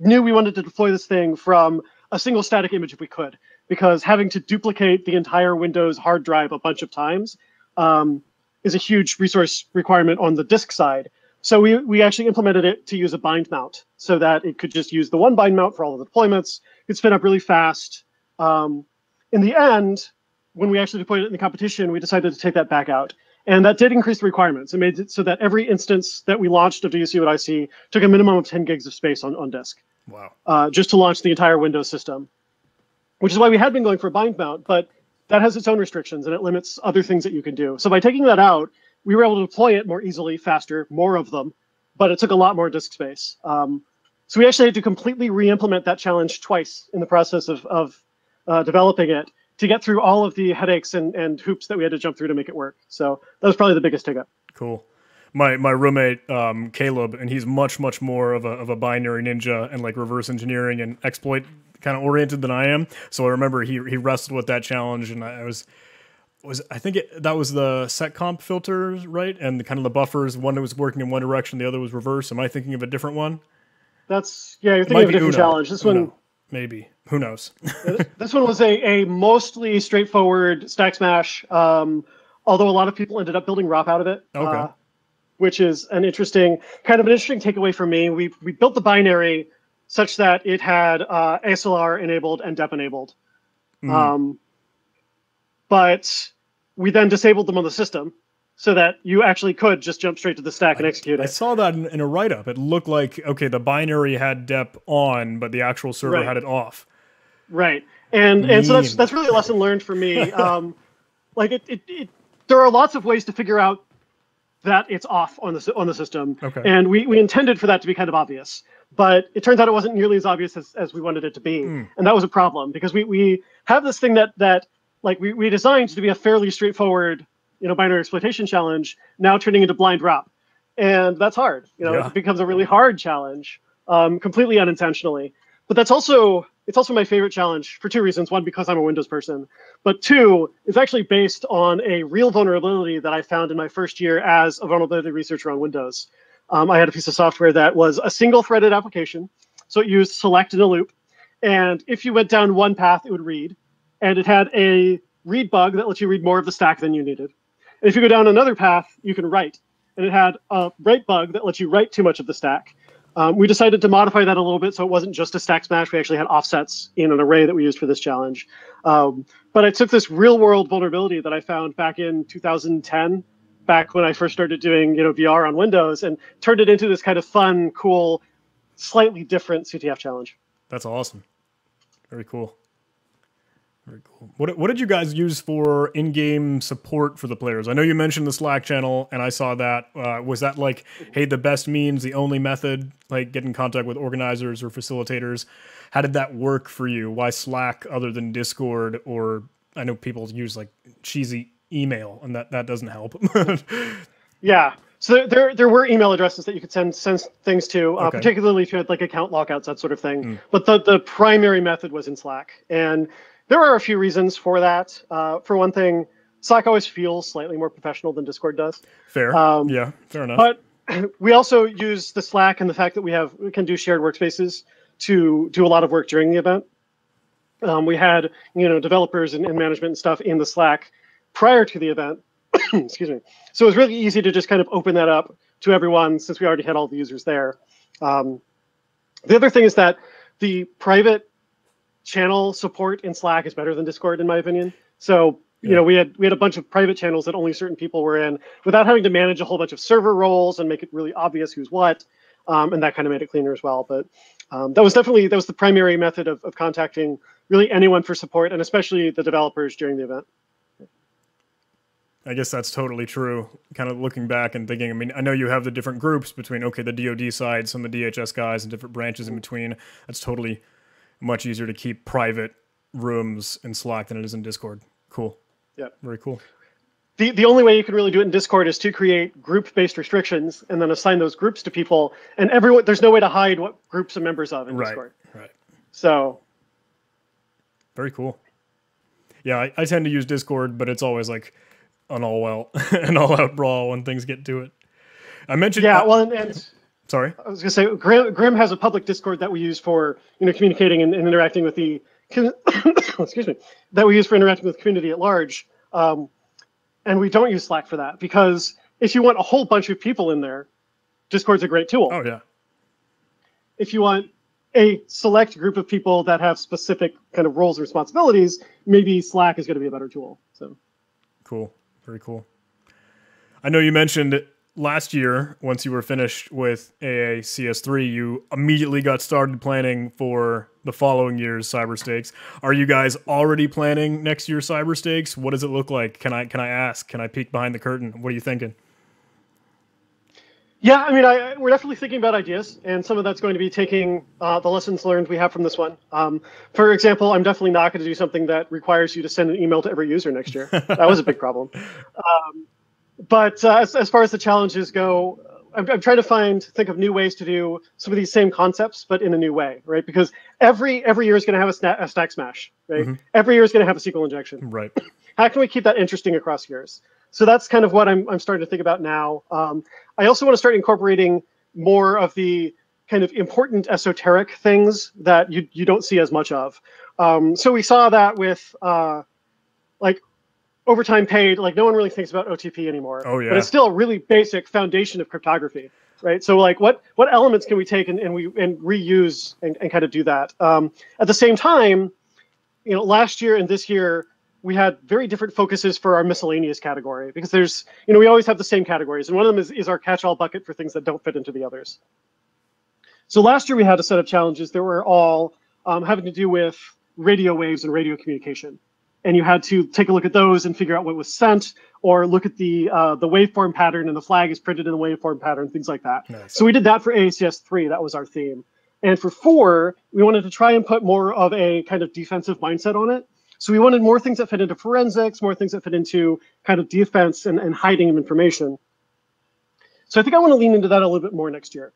knew we wanted to deploy this thing from a single static image if we could, because having to duplicate the entire Windows hard drive a bunch of times um, is a huge resource requirement on the disk side. So we, we actually implemented it to use a bind mount so that it could just use the one bind mount for all of the deployments. It spin up really fast. Um, in the end, when we actually deployed it in the competition, we decided to take that back out. And that did increase the requirements. It made it so that every instance that we launched of Do You See What I See took a minimum of 10 gigs of space on, on disk. Wow. Uh, just to launch the entire Windows system, which is why we had been going for a bind mount. But that has its own restrictions and it limits other things that you can do. So by taking that out, we were able to deploy it more easily, faster, more of them, but it took a lot more disk space. Um, so we actually had to completely re-implement that challenge twice in the process of, of uh, developing it to get through all of the headaches and, and hoops that we had to jump through to make it work. So that was probably the biggest hiccup. Cool. My my roommate um, Caleb, and he's much much more of a of a binary ninja and like reverse engineering and exploit kind of oriented than I am. So I remember he he wrestled with that challenge, and I was was I think it, that was the seccomp filters, right? And the, kind of the buffers. One was working in one direction, the other was reverse. Am I thinking of a different one? That's yeah, you're thinking of a different Uno. challenge. This Uno. one maybe. Who knows? this one was a, a mostly straightforward stack smash. Um, although a lot of people ended up building ROP out of it. Okay. Uh, which is an interesting kind of an interesting takeaway for me. We we built the binary such that it had uh, ASLR enabled and DEP enabled. Mm. Um, but we then disabled them on the system so that you actually could just jump straight to the stack and execute it. I saw that in, in a write up. It looked like, okay, the binary had DEP on, but the actual server right. had it off. Right. And, and so that's, that's really a lesson learned for me. Um, like it, it, it, there are lots of ways to figure out that it's off on the on the system. Okay. And we, we intended for that to be kind of obvious but it turns out it wasn't nearly as obvious as, as we wanted it to be. Mm. And that was a problem because we, we have this thing that, that like we, we designed to be a fairly straightforward, you know, binary exploitation challenge now turning into blind ROP. And that's hard. You know, yeah. it becomes a really hard challenge, um, completely unintentionally. But that's also it's also my favorite challenge for two reasons. One, because I'm a Windows person, but two, it's actually based on a real vulnerability that I found in my first year as a vulnerability researcher on Windows um, I had a piece of software that was a single threaded application. So it used select in a loop. And if you went down one path, it would read. And it had a read bug that lets you read more of the stack than you needed. And if you go down another path, you can write. And it had a write bug that lets you write too much of the stack. Um, we decided to modify that a little bit so it wasn't just a stack smash. We actually had offsets in an array that we used for this challenge. Um, but I took this real world vulnerability that I found back in 2010 back when I first started doing you know VR on Windows and turned it into this kind of fun, cool, slightly different CTF challenge. That's awesome. Very cool. Very cool. What, what did you guys use for in-game support for the players? I know you mentioned the Slack channel, and I saw that. Uh, was that like, hey, the best means, the only method, like get in contact with organizers or facilitators? How did that work for you? Why Slack other than Discord? Or I know people use like cheesy email, and that that doesn't help. yeah. So there, there were email addresses that you could send send things to, uh, okay. particularly if you had like account lockouts, that sort of thing. Mm. But the the primary method was in Slack, and there are a few reasons for that. Uh, for one thing, Slack always feels slightly more professional than Discord does. Fair. Um, yeah, fair enough. But we also use the Slack and the fact that we have we can do shared workspaces to do a lot of work during the event. Um, we had you know developers and, and, management and stuff in the Slack prior to the event. Excuse me. So it was really easy to just kind of open that up to everyone since we already had all the users there. Um, the other thing is that the private channel support in Slack is better than Discord, in my opinion. So you know we had we had a bunch of private channels that only certain people were in without having to manage a whole bunch of server roles and make it really obvious who's what um, and that kind of made it cleaner as well but um, that was definitely that was the primary method of, of contacting really anyone for support and especially the developers during the event I guess that's totally true. Kind of looking back and thinking, I mean, I know you have the different groups between, okay, the DoD side, some of the DHS guys, and different branches in between. That's totally much easier to keep private rooms in Slack than it is in Discord. Cool. Yeah. Very cool. The, the only way you can really do it in Discord is to create group-based restrictions and then assign those groups to people. And everyone, there's no way to hide what groups are members of in right, Discord. Right. So. Very cool. Yeah, I, I tend to use Discord, but it's always like an all well, an all out brawl when things get to it. I mentioned. Yeah, well, and, and Sorry. I was going to say Grim, Grim, has a public Discord that we use for you know communicating and, and interacting with the excuse me that we use for interacting with the community at large. Um, and we don't use Slack for that because if you want a whole bunch of people in there, Discord's a great tool. Oh yeah. If you want a select group of people that have specific kind of roles and responsibilities, maybe Slack is going to be a better tool. So cool, very cool. I know you mentioned last year, once you were finished with AACS3, you immediately got started planning for the following year's cyber stakes. Are you guys already planning next year's cyber stakes? What does it look like? Can I can I ask? Can I peek behind the curtain? What are you thinking? Yeah, I mean, I, we're definitely thinking about ideas, and some of that's going to be taking uh, the lessons learned we have from this one. Um, for example, I'm definitely not going to do something that requires you to send an email to every user next year. that was a big problem. Um, but uh, as, as far as the challenges go, I'm, I'm, trying to find think of new ways to do some of these same concepts, but in a new way, right? Because every every year is going to have a, sna- a, stack smash, right? Mm-hmm. Every year is going to have a SQL injection, right? How can we keep that interesting across years? So that's kind of what I'm I'm starting to think about now. Um, I also want to start incorporating more of the kind of important esoteric things that you you don't see as much of. Um, so we saw that with uh, like overtime paid, like no one really thinks about OTP anymore. Oh yeah. But it's still a really basic foundation of cryptography, right? So like what what elements can we take and, and we and reuse and, and kind of do that? Um, at the same time, you know, last year and this year we had very different focuses for our miscellaneous category because there's you know we always have the same categories and one of them is, is our catch-all bucket for things that don't fit into the others. So last year we had a set of challenges that were all um, having to do with radio waves and radio communication and you had to take a look at those and figure out what was sent, or look at the uh, the waveform pattern and the flag is printed in the waveform pattern, things like that. Nice. So we did that for AACS three. That was our theme. And for four, we wanted to try and put more of a kind of defensive mindset on it. So we wanted more things that fit into forensics, more things that fit into kind of defense and, and hiding of information. So I think I want to lean into that a little bit more next year.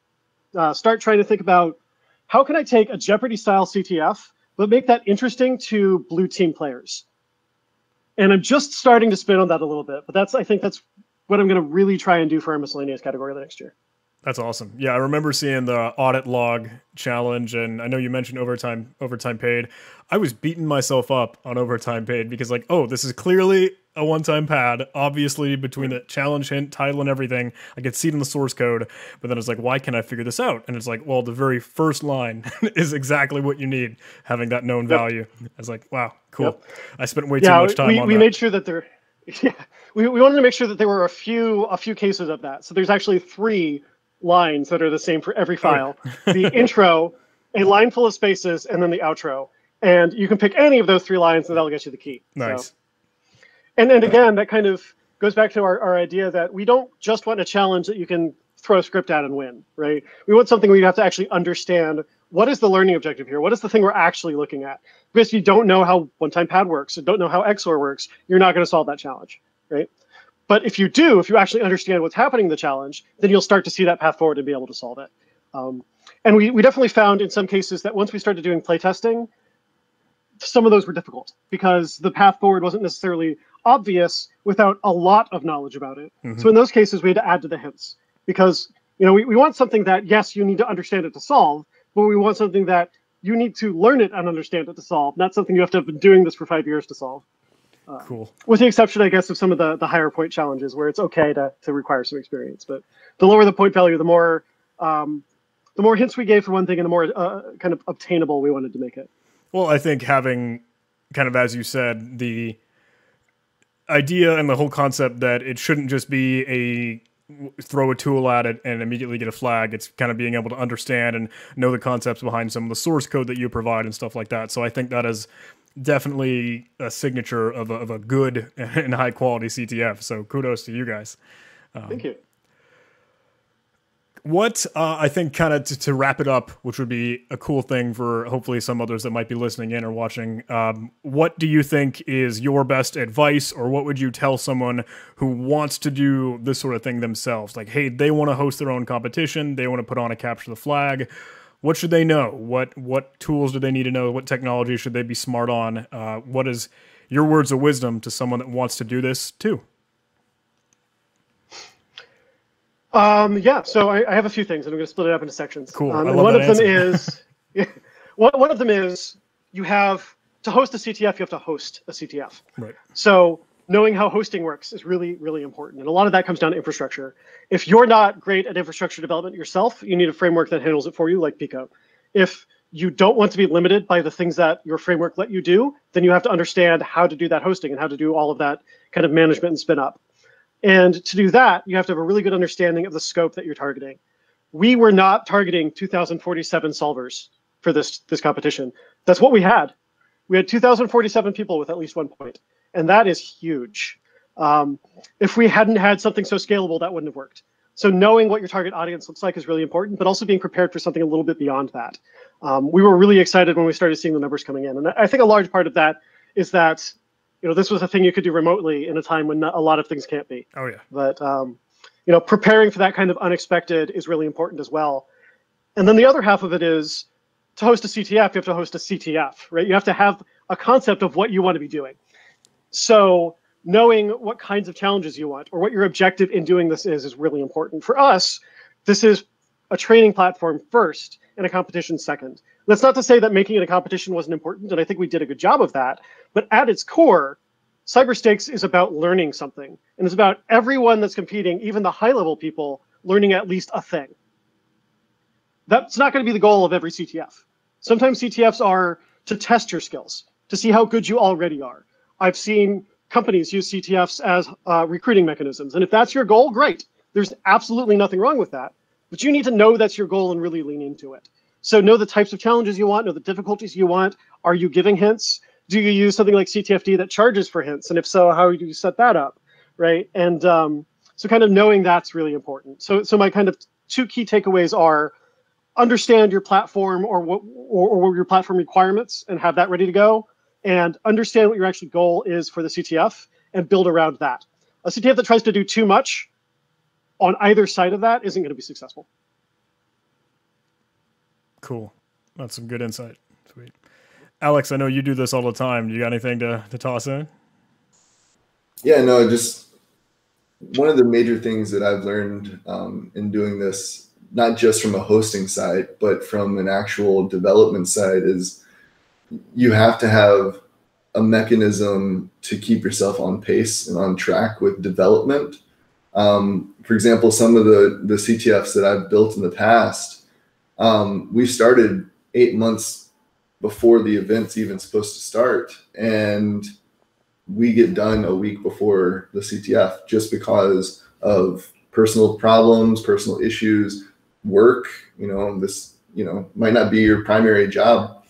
Uh, start trying to think about how can I take a Jeopardy style CTF, but make that interesting to blue team players and I'm just starting to spin on that a little bit. But that's I think that's what I'm going to really try and do for our miscellaneous category the next year. That's awesome. Yeah, I remember seeing the audit log challenge, and I know you mentioned overtime overtime paid. I was beating myself up on overtime paid because like, oh, this is clearly a one-time pad. Obviously, between the challenge hint, title, and everything, I could see it in the source code. But then it's like, why can't I figure this out? And it's like, well, the very first line is exactly what you need, having that known yep. value. I was like, wow, cool. Yep. I spent way yeah, too much time we, on we that. made sure that there. Yeah, we, we wanted to make sure that there were a few a few cases of that. So there's actually three lines that are the same for every oh, file. the intro, a line full of spaces, and then the outro. And you can pick any of those three lines and that'll get you the key. Nice. So, and, and again, that kind of goes back to our, our idea that we don't just want a challenge that you can throw a script at and win, right? We want something where you have to actually understand what is the learning objective here? What is the thing we're actually looking at? Because if you don't know how one-time pad works, and don't know how XOR works, you're not going to solve that challenge, right? But if you do, if you actually understand what's happening in the challenge, then you'll start to see that path forward and be able to solve it. Um, and we, we definitely found in some cases that once we started doing playtesting, some of those were difficult because the path forward wasn't necessarily obvious without a lot of knowledge about it. Mm-hmm. So in those cases, we had to add to the hints because you know we, we want something that yes, you need to understand it to solve, but we want something that you need to learn it and understand it to solve, not something you have to have been doing this for five years to solve. Uh, cool. With the exception, I guess, of some of the, the higher point challenges where it's okay to, to require some experience. But the lower the point value, the more um, the more hints we gave for one thing and the more uh, kind of obtainable we wanted to make it. Well, I think having kind of, as you said, the idea and the whole concept that it shouldn't just be a throw a tool at it and immediately get a flag. It's kind of being able to understand and know the concepts behind some of the source code that you provide and stuff like that. So I think that is definitely a signature of a, of a good and high quality CTF. So kudos to you guys. Um, Thank you what uh, I think, kind of to, to, wrap it up, which would be a cool thing for hopefully some others that might be listening in or watching. Um, what do you think is your best advice, or what would you tell someone who wants to do this sort of thing themselves? Like, hey, they want to host their own competition, they want to put on a capture the flag. What should they know? What what tools do they need to know? What technology should they be smart on? Uh, what is your words of wisdom to someone that wants to do this too? Um, yeah, so I, I, have a few things, and I'm going to split it up into sections. Cool. Um, one of answer. them is one, one of them is you have to host a CTF, you have to host a CTF. Right. So knowing how hosting works is really, really important, and a lot of that comes down to infrastructure. If you're not great at infrastructure development yourself, you need a framework that handles it for you, like Pico. If you don't want to be limited by the things that your framework let you do, then you have to understand how to do that hosting and how to do all of that kind of management and spin up. And to do that, you have to have a really good understanding of the scope that you're targeting. We were not targeting 2,047 solvers for this, this competition. That's what we had. We had 2,047 people with at least one point, and that is huge. Um, if we hadn't had something so scalable, that wouldn't have worked. So knowing what your target audience looks like is really important, but also being prepared for something a little bit beyond that. Um, we were really excited when we started seeing the numbers coming in, and I think a large part of that is that you know, this was a thing you could do remotely in a time when not, a lot of things can't be. Oh yeah. But um, you know, preparing for that kind of unexpected is really important as well. And then the other half of it is to host a CTF, you have to host a CTF, right? You have to have a concept of what you want to be doing. So knowing what kinds of challenges you want or what your objective in doing this is is really important. For us, this is a training platform first and a competition second. That's not to say that making it a competition wasn't important, and I think we did a good job of that. But at its core, Cyberstakes is about learning something, and it's about everyone that's competing, even the high level people, learning at least a thing. That's not going to be the goal of every CTF. Sometimes CTFs are to test your skills, to see how good you already are. I've seen companies use CTFs as uh, recruiting mechanisms, and if that's your goal, great. There's absolutely nothing wrong with that. But you need to know that's your goal and really lean into it. So know the types of challenges you want, know the difficulties you want. Are you giving hints? Do you use something like CTFD that charges for hints? And if so, how do you set that up, right? And um, so kind of knowing that's really important. So, so my kind of two key takeaways are understand your platform or what or, or your platform requirements and have that ready to go, and understand what your actual goal is for the CTF and build around that. A CTF that tries to do too much on either side of that isn't going to be successful. Cool. That's some good insight. Sweet. Alex, I know you do this all the time. You got anything to, to toss in? Yeah, no, just one of the major things that I've learned um, in doing this, not just from a hosting side, but from an actual development side, is you have to have a mechanism to keep yourself on pace and on track with development. Um, for example, some of the the CTFs that I've built in the past um, we started eight months before the event's even supposed to start, and we get done a week before the CTF just because of personal problems, personal issues, work. You know, this you know might not be your primary job,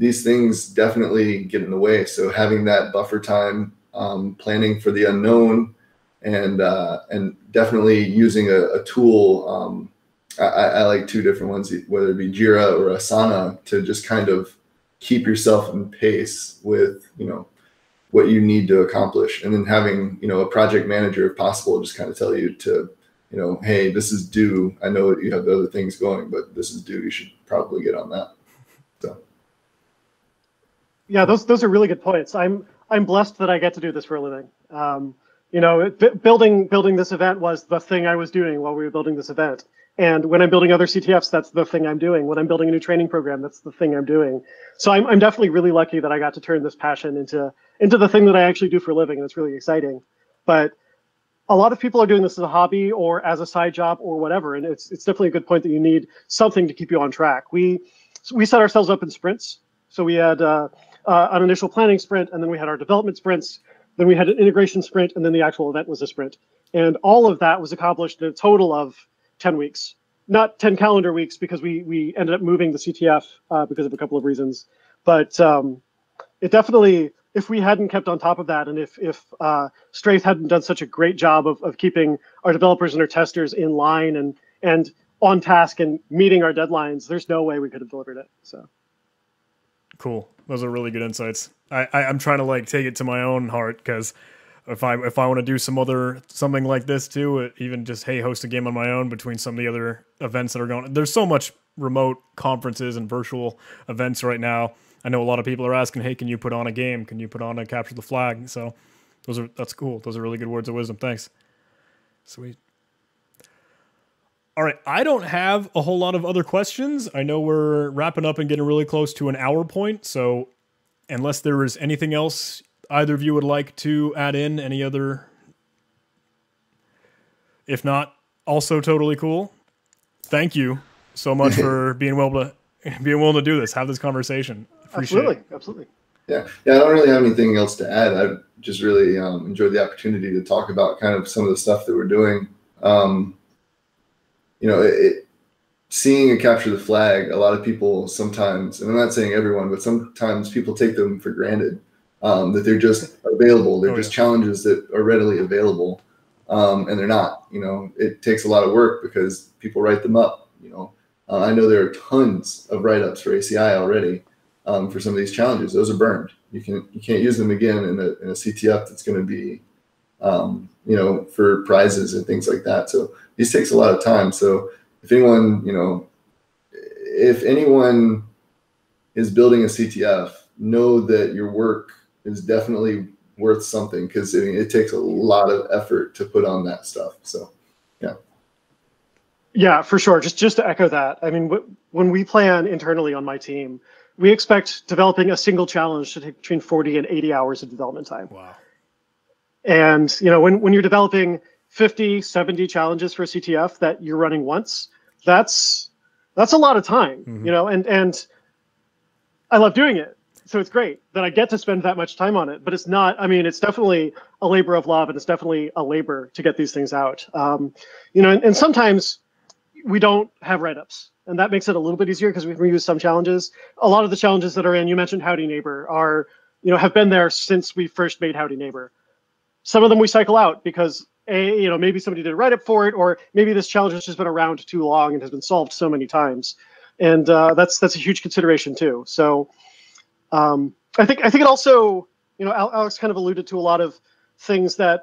these things definitely get in the way. So having that buffer time, um, planning for the unknown, and uh, and definitely using a, a tool. Um, I, I, like two different ones, whether it be Jira or Asana, to just kind of keep yourself in pace with you know what you need to accomplish, and then having you know a project manager, if possible, just kind of tell you to you know, hey, this is due. I know you have other things going, but this is due. You should probably get on that. Yeah, those those are really good points. I'm I'm blessed that I get to do this for a living. Um, you know, building building this event was the thing I was doing while we were building this event. And when I'm building other CTFs, that's the thing I'm doing. When I'm building a new training program, that's the thing I'm doing. So I'm, I'm definitely really lucky that I got to turn this passion into into the thing that I actually do for a living, and it's really exciting. But a lot of people are doing this as a hobby or as a side job or whatever, and it's it's definitely a good point that you need something to keep you on track. We we set ourselves up in sprints, so we had uh, uh, an initial planning sprint, and then we had our development sprints, then we had an integration sprint, and then the actual event was a sprint, and all of that was accomplished in a total of ten weeks, not ten calendar weeks because we we ended up moving the CTF uh, because of a couple of reasons, but um, it definitely if we hadn't kept on top of that, and if if uh, Strafe hadn't done such a great job of, of keeping our developers and our testers in line and and on task and meeting our deadlines, there's no way we could have delivered it. So cool. Those are really good insights. I, I am trying to like take it to my own heart because if I if I want to do some other something like this too, uh, even just hey host a game on my own between some of the other events that are going. There's so much remote conferences and virtual events right now I know a lot of people are asking, "Hey, can you put on a game? Can you put on a capture the flag?" So those are that's cool. Those are really good words of wisdom. Thanks. Sweet. All right, I don't have a whole lot of other questions. I know we're wrapping up and getting really close to an hour point, so unless there is anything else either of you would like to add in, any other if not, also totally cool. Thank you so much for being able to being willing to do this, have this conversation. Appreciate absolutely, it. absolutely. Yeah, yeah. I don't really have anything else to add. I just really um, enjoyed the opportunity to talk about kind of some of the stuff that we're doing. Um, you know, it, seeing a capture the flag, a lot of people sometimes, and I'm not saying everyone, but sometimes people take them for granted um, that they're just available. They're oh, just yeah. challenges that are readily available, um, and they're not. You know, it takes a lot of work because people write them up. You know, uh, I know there are tons of write ups for ACI already um, for some of these challenges. Those are burned. You can you can't use them again in a, in a CTF that's going to be, um, you know, for prizes and things like that. So these takes a lot of time. So if anyone, you know, if anyone is building a CTF, know that your work is definitely worth something because it, it takes a lot of effort to put on that stuff. So, yeah. Yeah, for sure. Just just to echo that. I mean, when we plan internally on my team, we expect developing a single challenge to take between 40 and 80 hours of development time. Wow. And you know, when when you're developing 50, 70 challenges for CTF that you're running once, that's that's a lot of time, mm-hmm. you know, and and I love doing it. So it's great that I get to spend that much time on it, but it's not, I mean, it's definitely a labor of love and it's definitely a labor to get these things out. Um, you know, and, and sometimes we don't have write-ups and that makes it a little bit easier because we've reused some challenges. A lot of the challenges that are in, you mentioned Howdy Neighbor, are you know have been there since we first made Howdy Neighbor. Some of them we cycle out because a you know maybe somebody did a write up for it, or maybe this challenge has just been around too long and has been solved so many times, and uh, that's that's a huge consideration too. So um, I think I think it also you know Alex kind of alluded to a lot of things that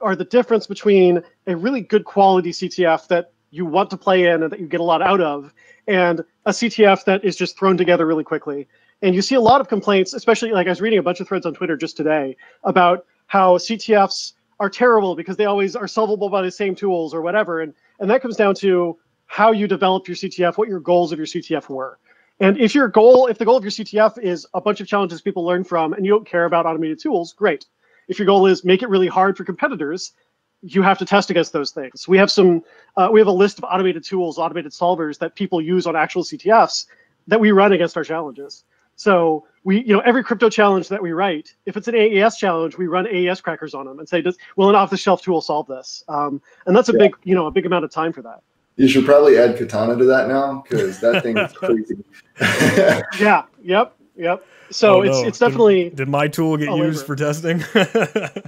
are the difference between a really good quality CTF that you want to play in and that you get a lot out of, and a CTF that is just thrown together really quickly. And you see a lot of complaints, especially like I was reading a bunch of threads on Twitter just today about how CTFs are terrible because they always are solvable by the same tools or whatever. And and that comes down to how you develop your CTF, what your goals of your CTF were. And if your goal, if the goal of your CTF is a bunch of challenges people learn from and you don't care about automated tools, great. If your goal is make it really hard for competitors, you have to test against those things. We have some, uh, we have a list of automated tools, automated solvers that people use on actual CTFs that we run against our challenges. So we, you know, every crypto challenge that we write, if it's an AES challenge, we run AES crackers on them and say, does will an off-the-shelf tool solve this? Um, and that's a yeah. big, you know, a big amount of time for that. You should probably add Katana to that now because that thing is crazy. yeah. Yep. Yep. So oh, it's no. it's definitely. Did, did my tool get used for testing? that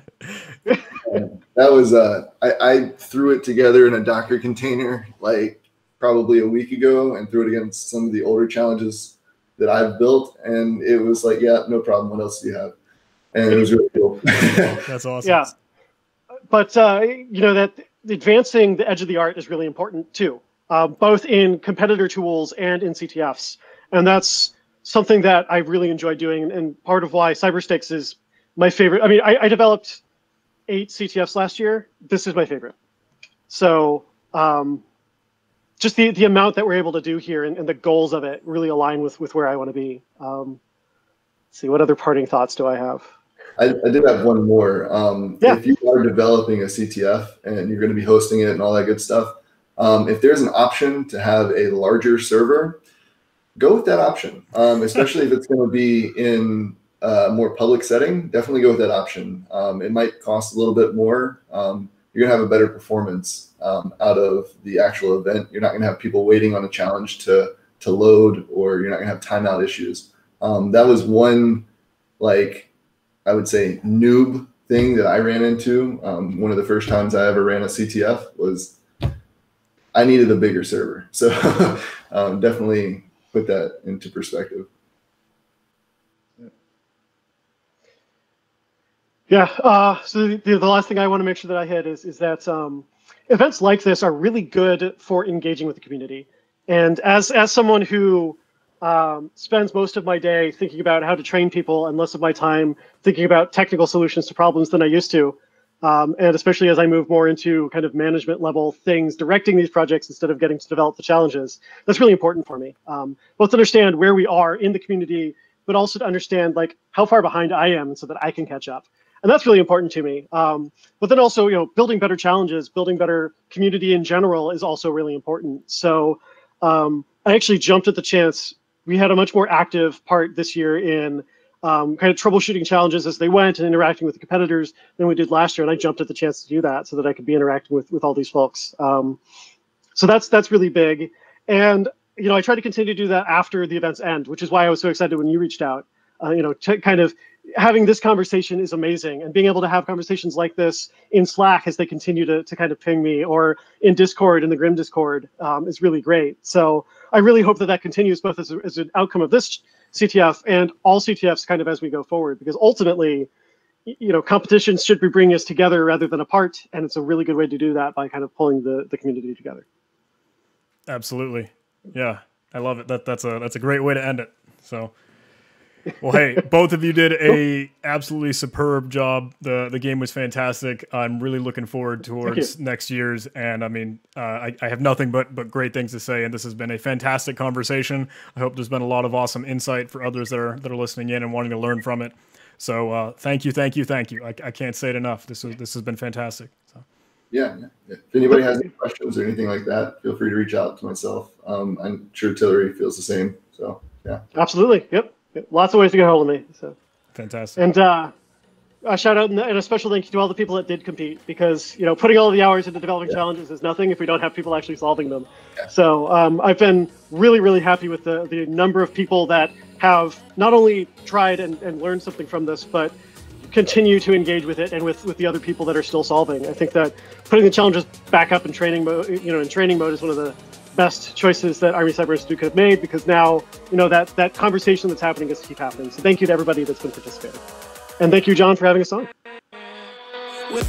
was uh, I, I threw it together in a Docker container like probably a week ago and threw it against some of the older challenges that I've built, and it was like, yeah, no problem. What else do you have? And it was really cool. That's awesome. Yeah, but uh, you know that advancing the edge of the art is really important too, uh, both in competitor tools and in CTFs, and that's something that I really enjoy doing, and part of why CyberStakes is my favorite. I mean, I, I developed eight CTFs last year. This is my favorite. So um, just the, the amount that we're able to do here and, and the goals of it really align with, with where I want to be. Um, see, what other parting thoughts do I have? I, I did have one more. Um, yeah. If you are developing a CTF and you're going to be hosting it and all that good stuff, um, if there's an option to have a larger server, go with that option. Um, especially if it's going to be in a more public setting, definitely go with that option. Um, it might cost a little bit more. You're to have a better performance um, out of the actual event. You're not to have people waiting on a challenge to to load, or you're not to have timeout issues. Um, that was one like I would say noob thing that I ran into. Um, one of the first times I ever ran a CTF was I needed a bigger server. So um, definitely put that into perspective. Yeah. Uh, so the, the last thing I want to make sure that I hit is is that um, events like this are really good for engaging with the community. And as as someone who um, spends most of my day thinking about how to train people and less of my time thinking about technical solutions to problems than I used to, um, and especially as I move more into kind of management level things, directing these projects instead of getting to develop the challenges, that's really important for me. Um, both to understand where we are in the community, but also to understand like how far behind I am so that I can catch up and that's really important to me. Um, but then also, you know, building better challenges, building better community in general is also really important. So um, I actually jumped at the chance. We had a much more active part this year in um, kind of troubleshooting challenges as they went and interacting with the competitors than we did last year. And I jumped at the chance to do that so that I could be interacting with with all these folks. Um, so that's that's really big. And you know, I try to continue to do that after the events end, which is why I was so excited when you reached out. Uh, you know, to kind of having this conversation is amazing and being able to have conversations like this in slack as they continue to, to kind of ping me or in discord in the grim discord um, is really great. So i really hope that that continues both as, a, as an outcome of this ctf and all ctfs kind of as we go forward because ultimately you know competitions should be bringing us together rather than apart and it's a really good way to do that by kind of pulling the, the community together. Absolutely. Yeah. I love it. That that's a that's a great way to end it. So well, hey, both of you did a absolutely superb job. the The game was fantastic. I'm really looking forward towards next year's, and I mean, uh, I, I, have nothing but but great things to say. And this has been a fantastic conversation. I hope there's been a lot of awesome insight for others that are that are listening in and wanting to learn from it. So, uh, thank you, thank you, thank you. I, I can't say it enough. This is this has been fantastic. So. Yeah, if anybody has any questions or anything like that, feel free to reach out to myself. Um, I'm sure Tillery feels the same. So, yeah. Absolutely. Yep lots of ways to get hold of me. So fantastic. And uh, a shout out and a special thank you to all the people that did compete because you know putting all the hours into developing yeah. challenges is nothing if we don't have people actually solving them. Yeah. So um, I've been really really happy with the the number of people that have not only tried and, and learned something from this, but continue to engage with it and with, with the other people that are still solving. I think that putting the challenges back up in training mode, you know, in training mode is one of the best choices that Army Cybersecurity could have made because now, you know, that, that conversation that's happening is to keep happening. So thank you to everybody that's been participating. And thank you, John, for having us on. We'll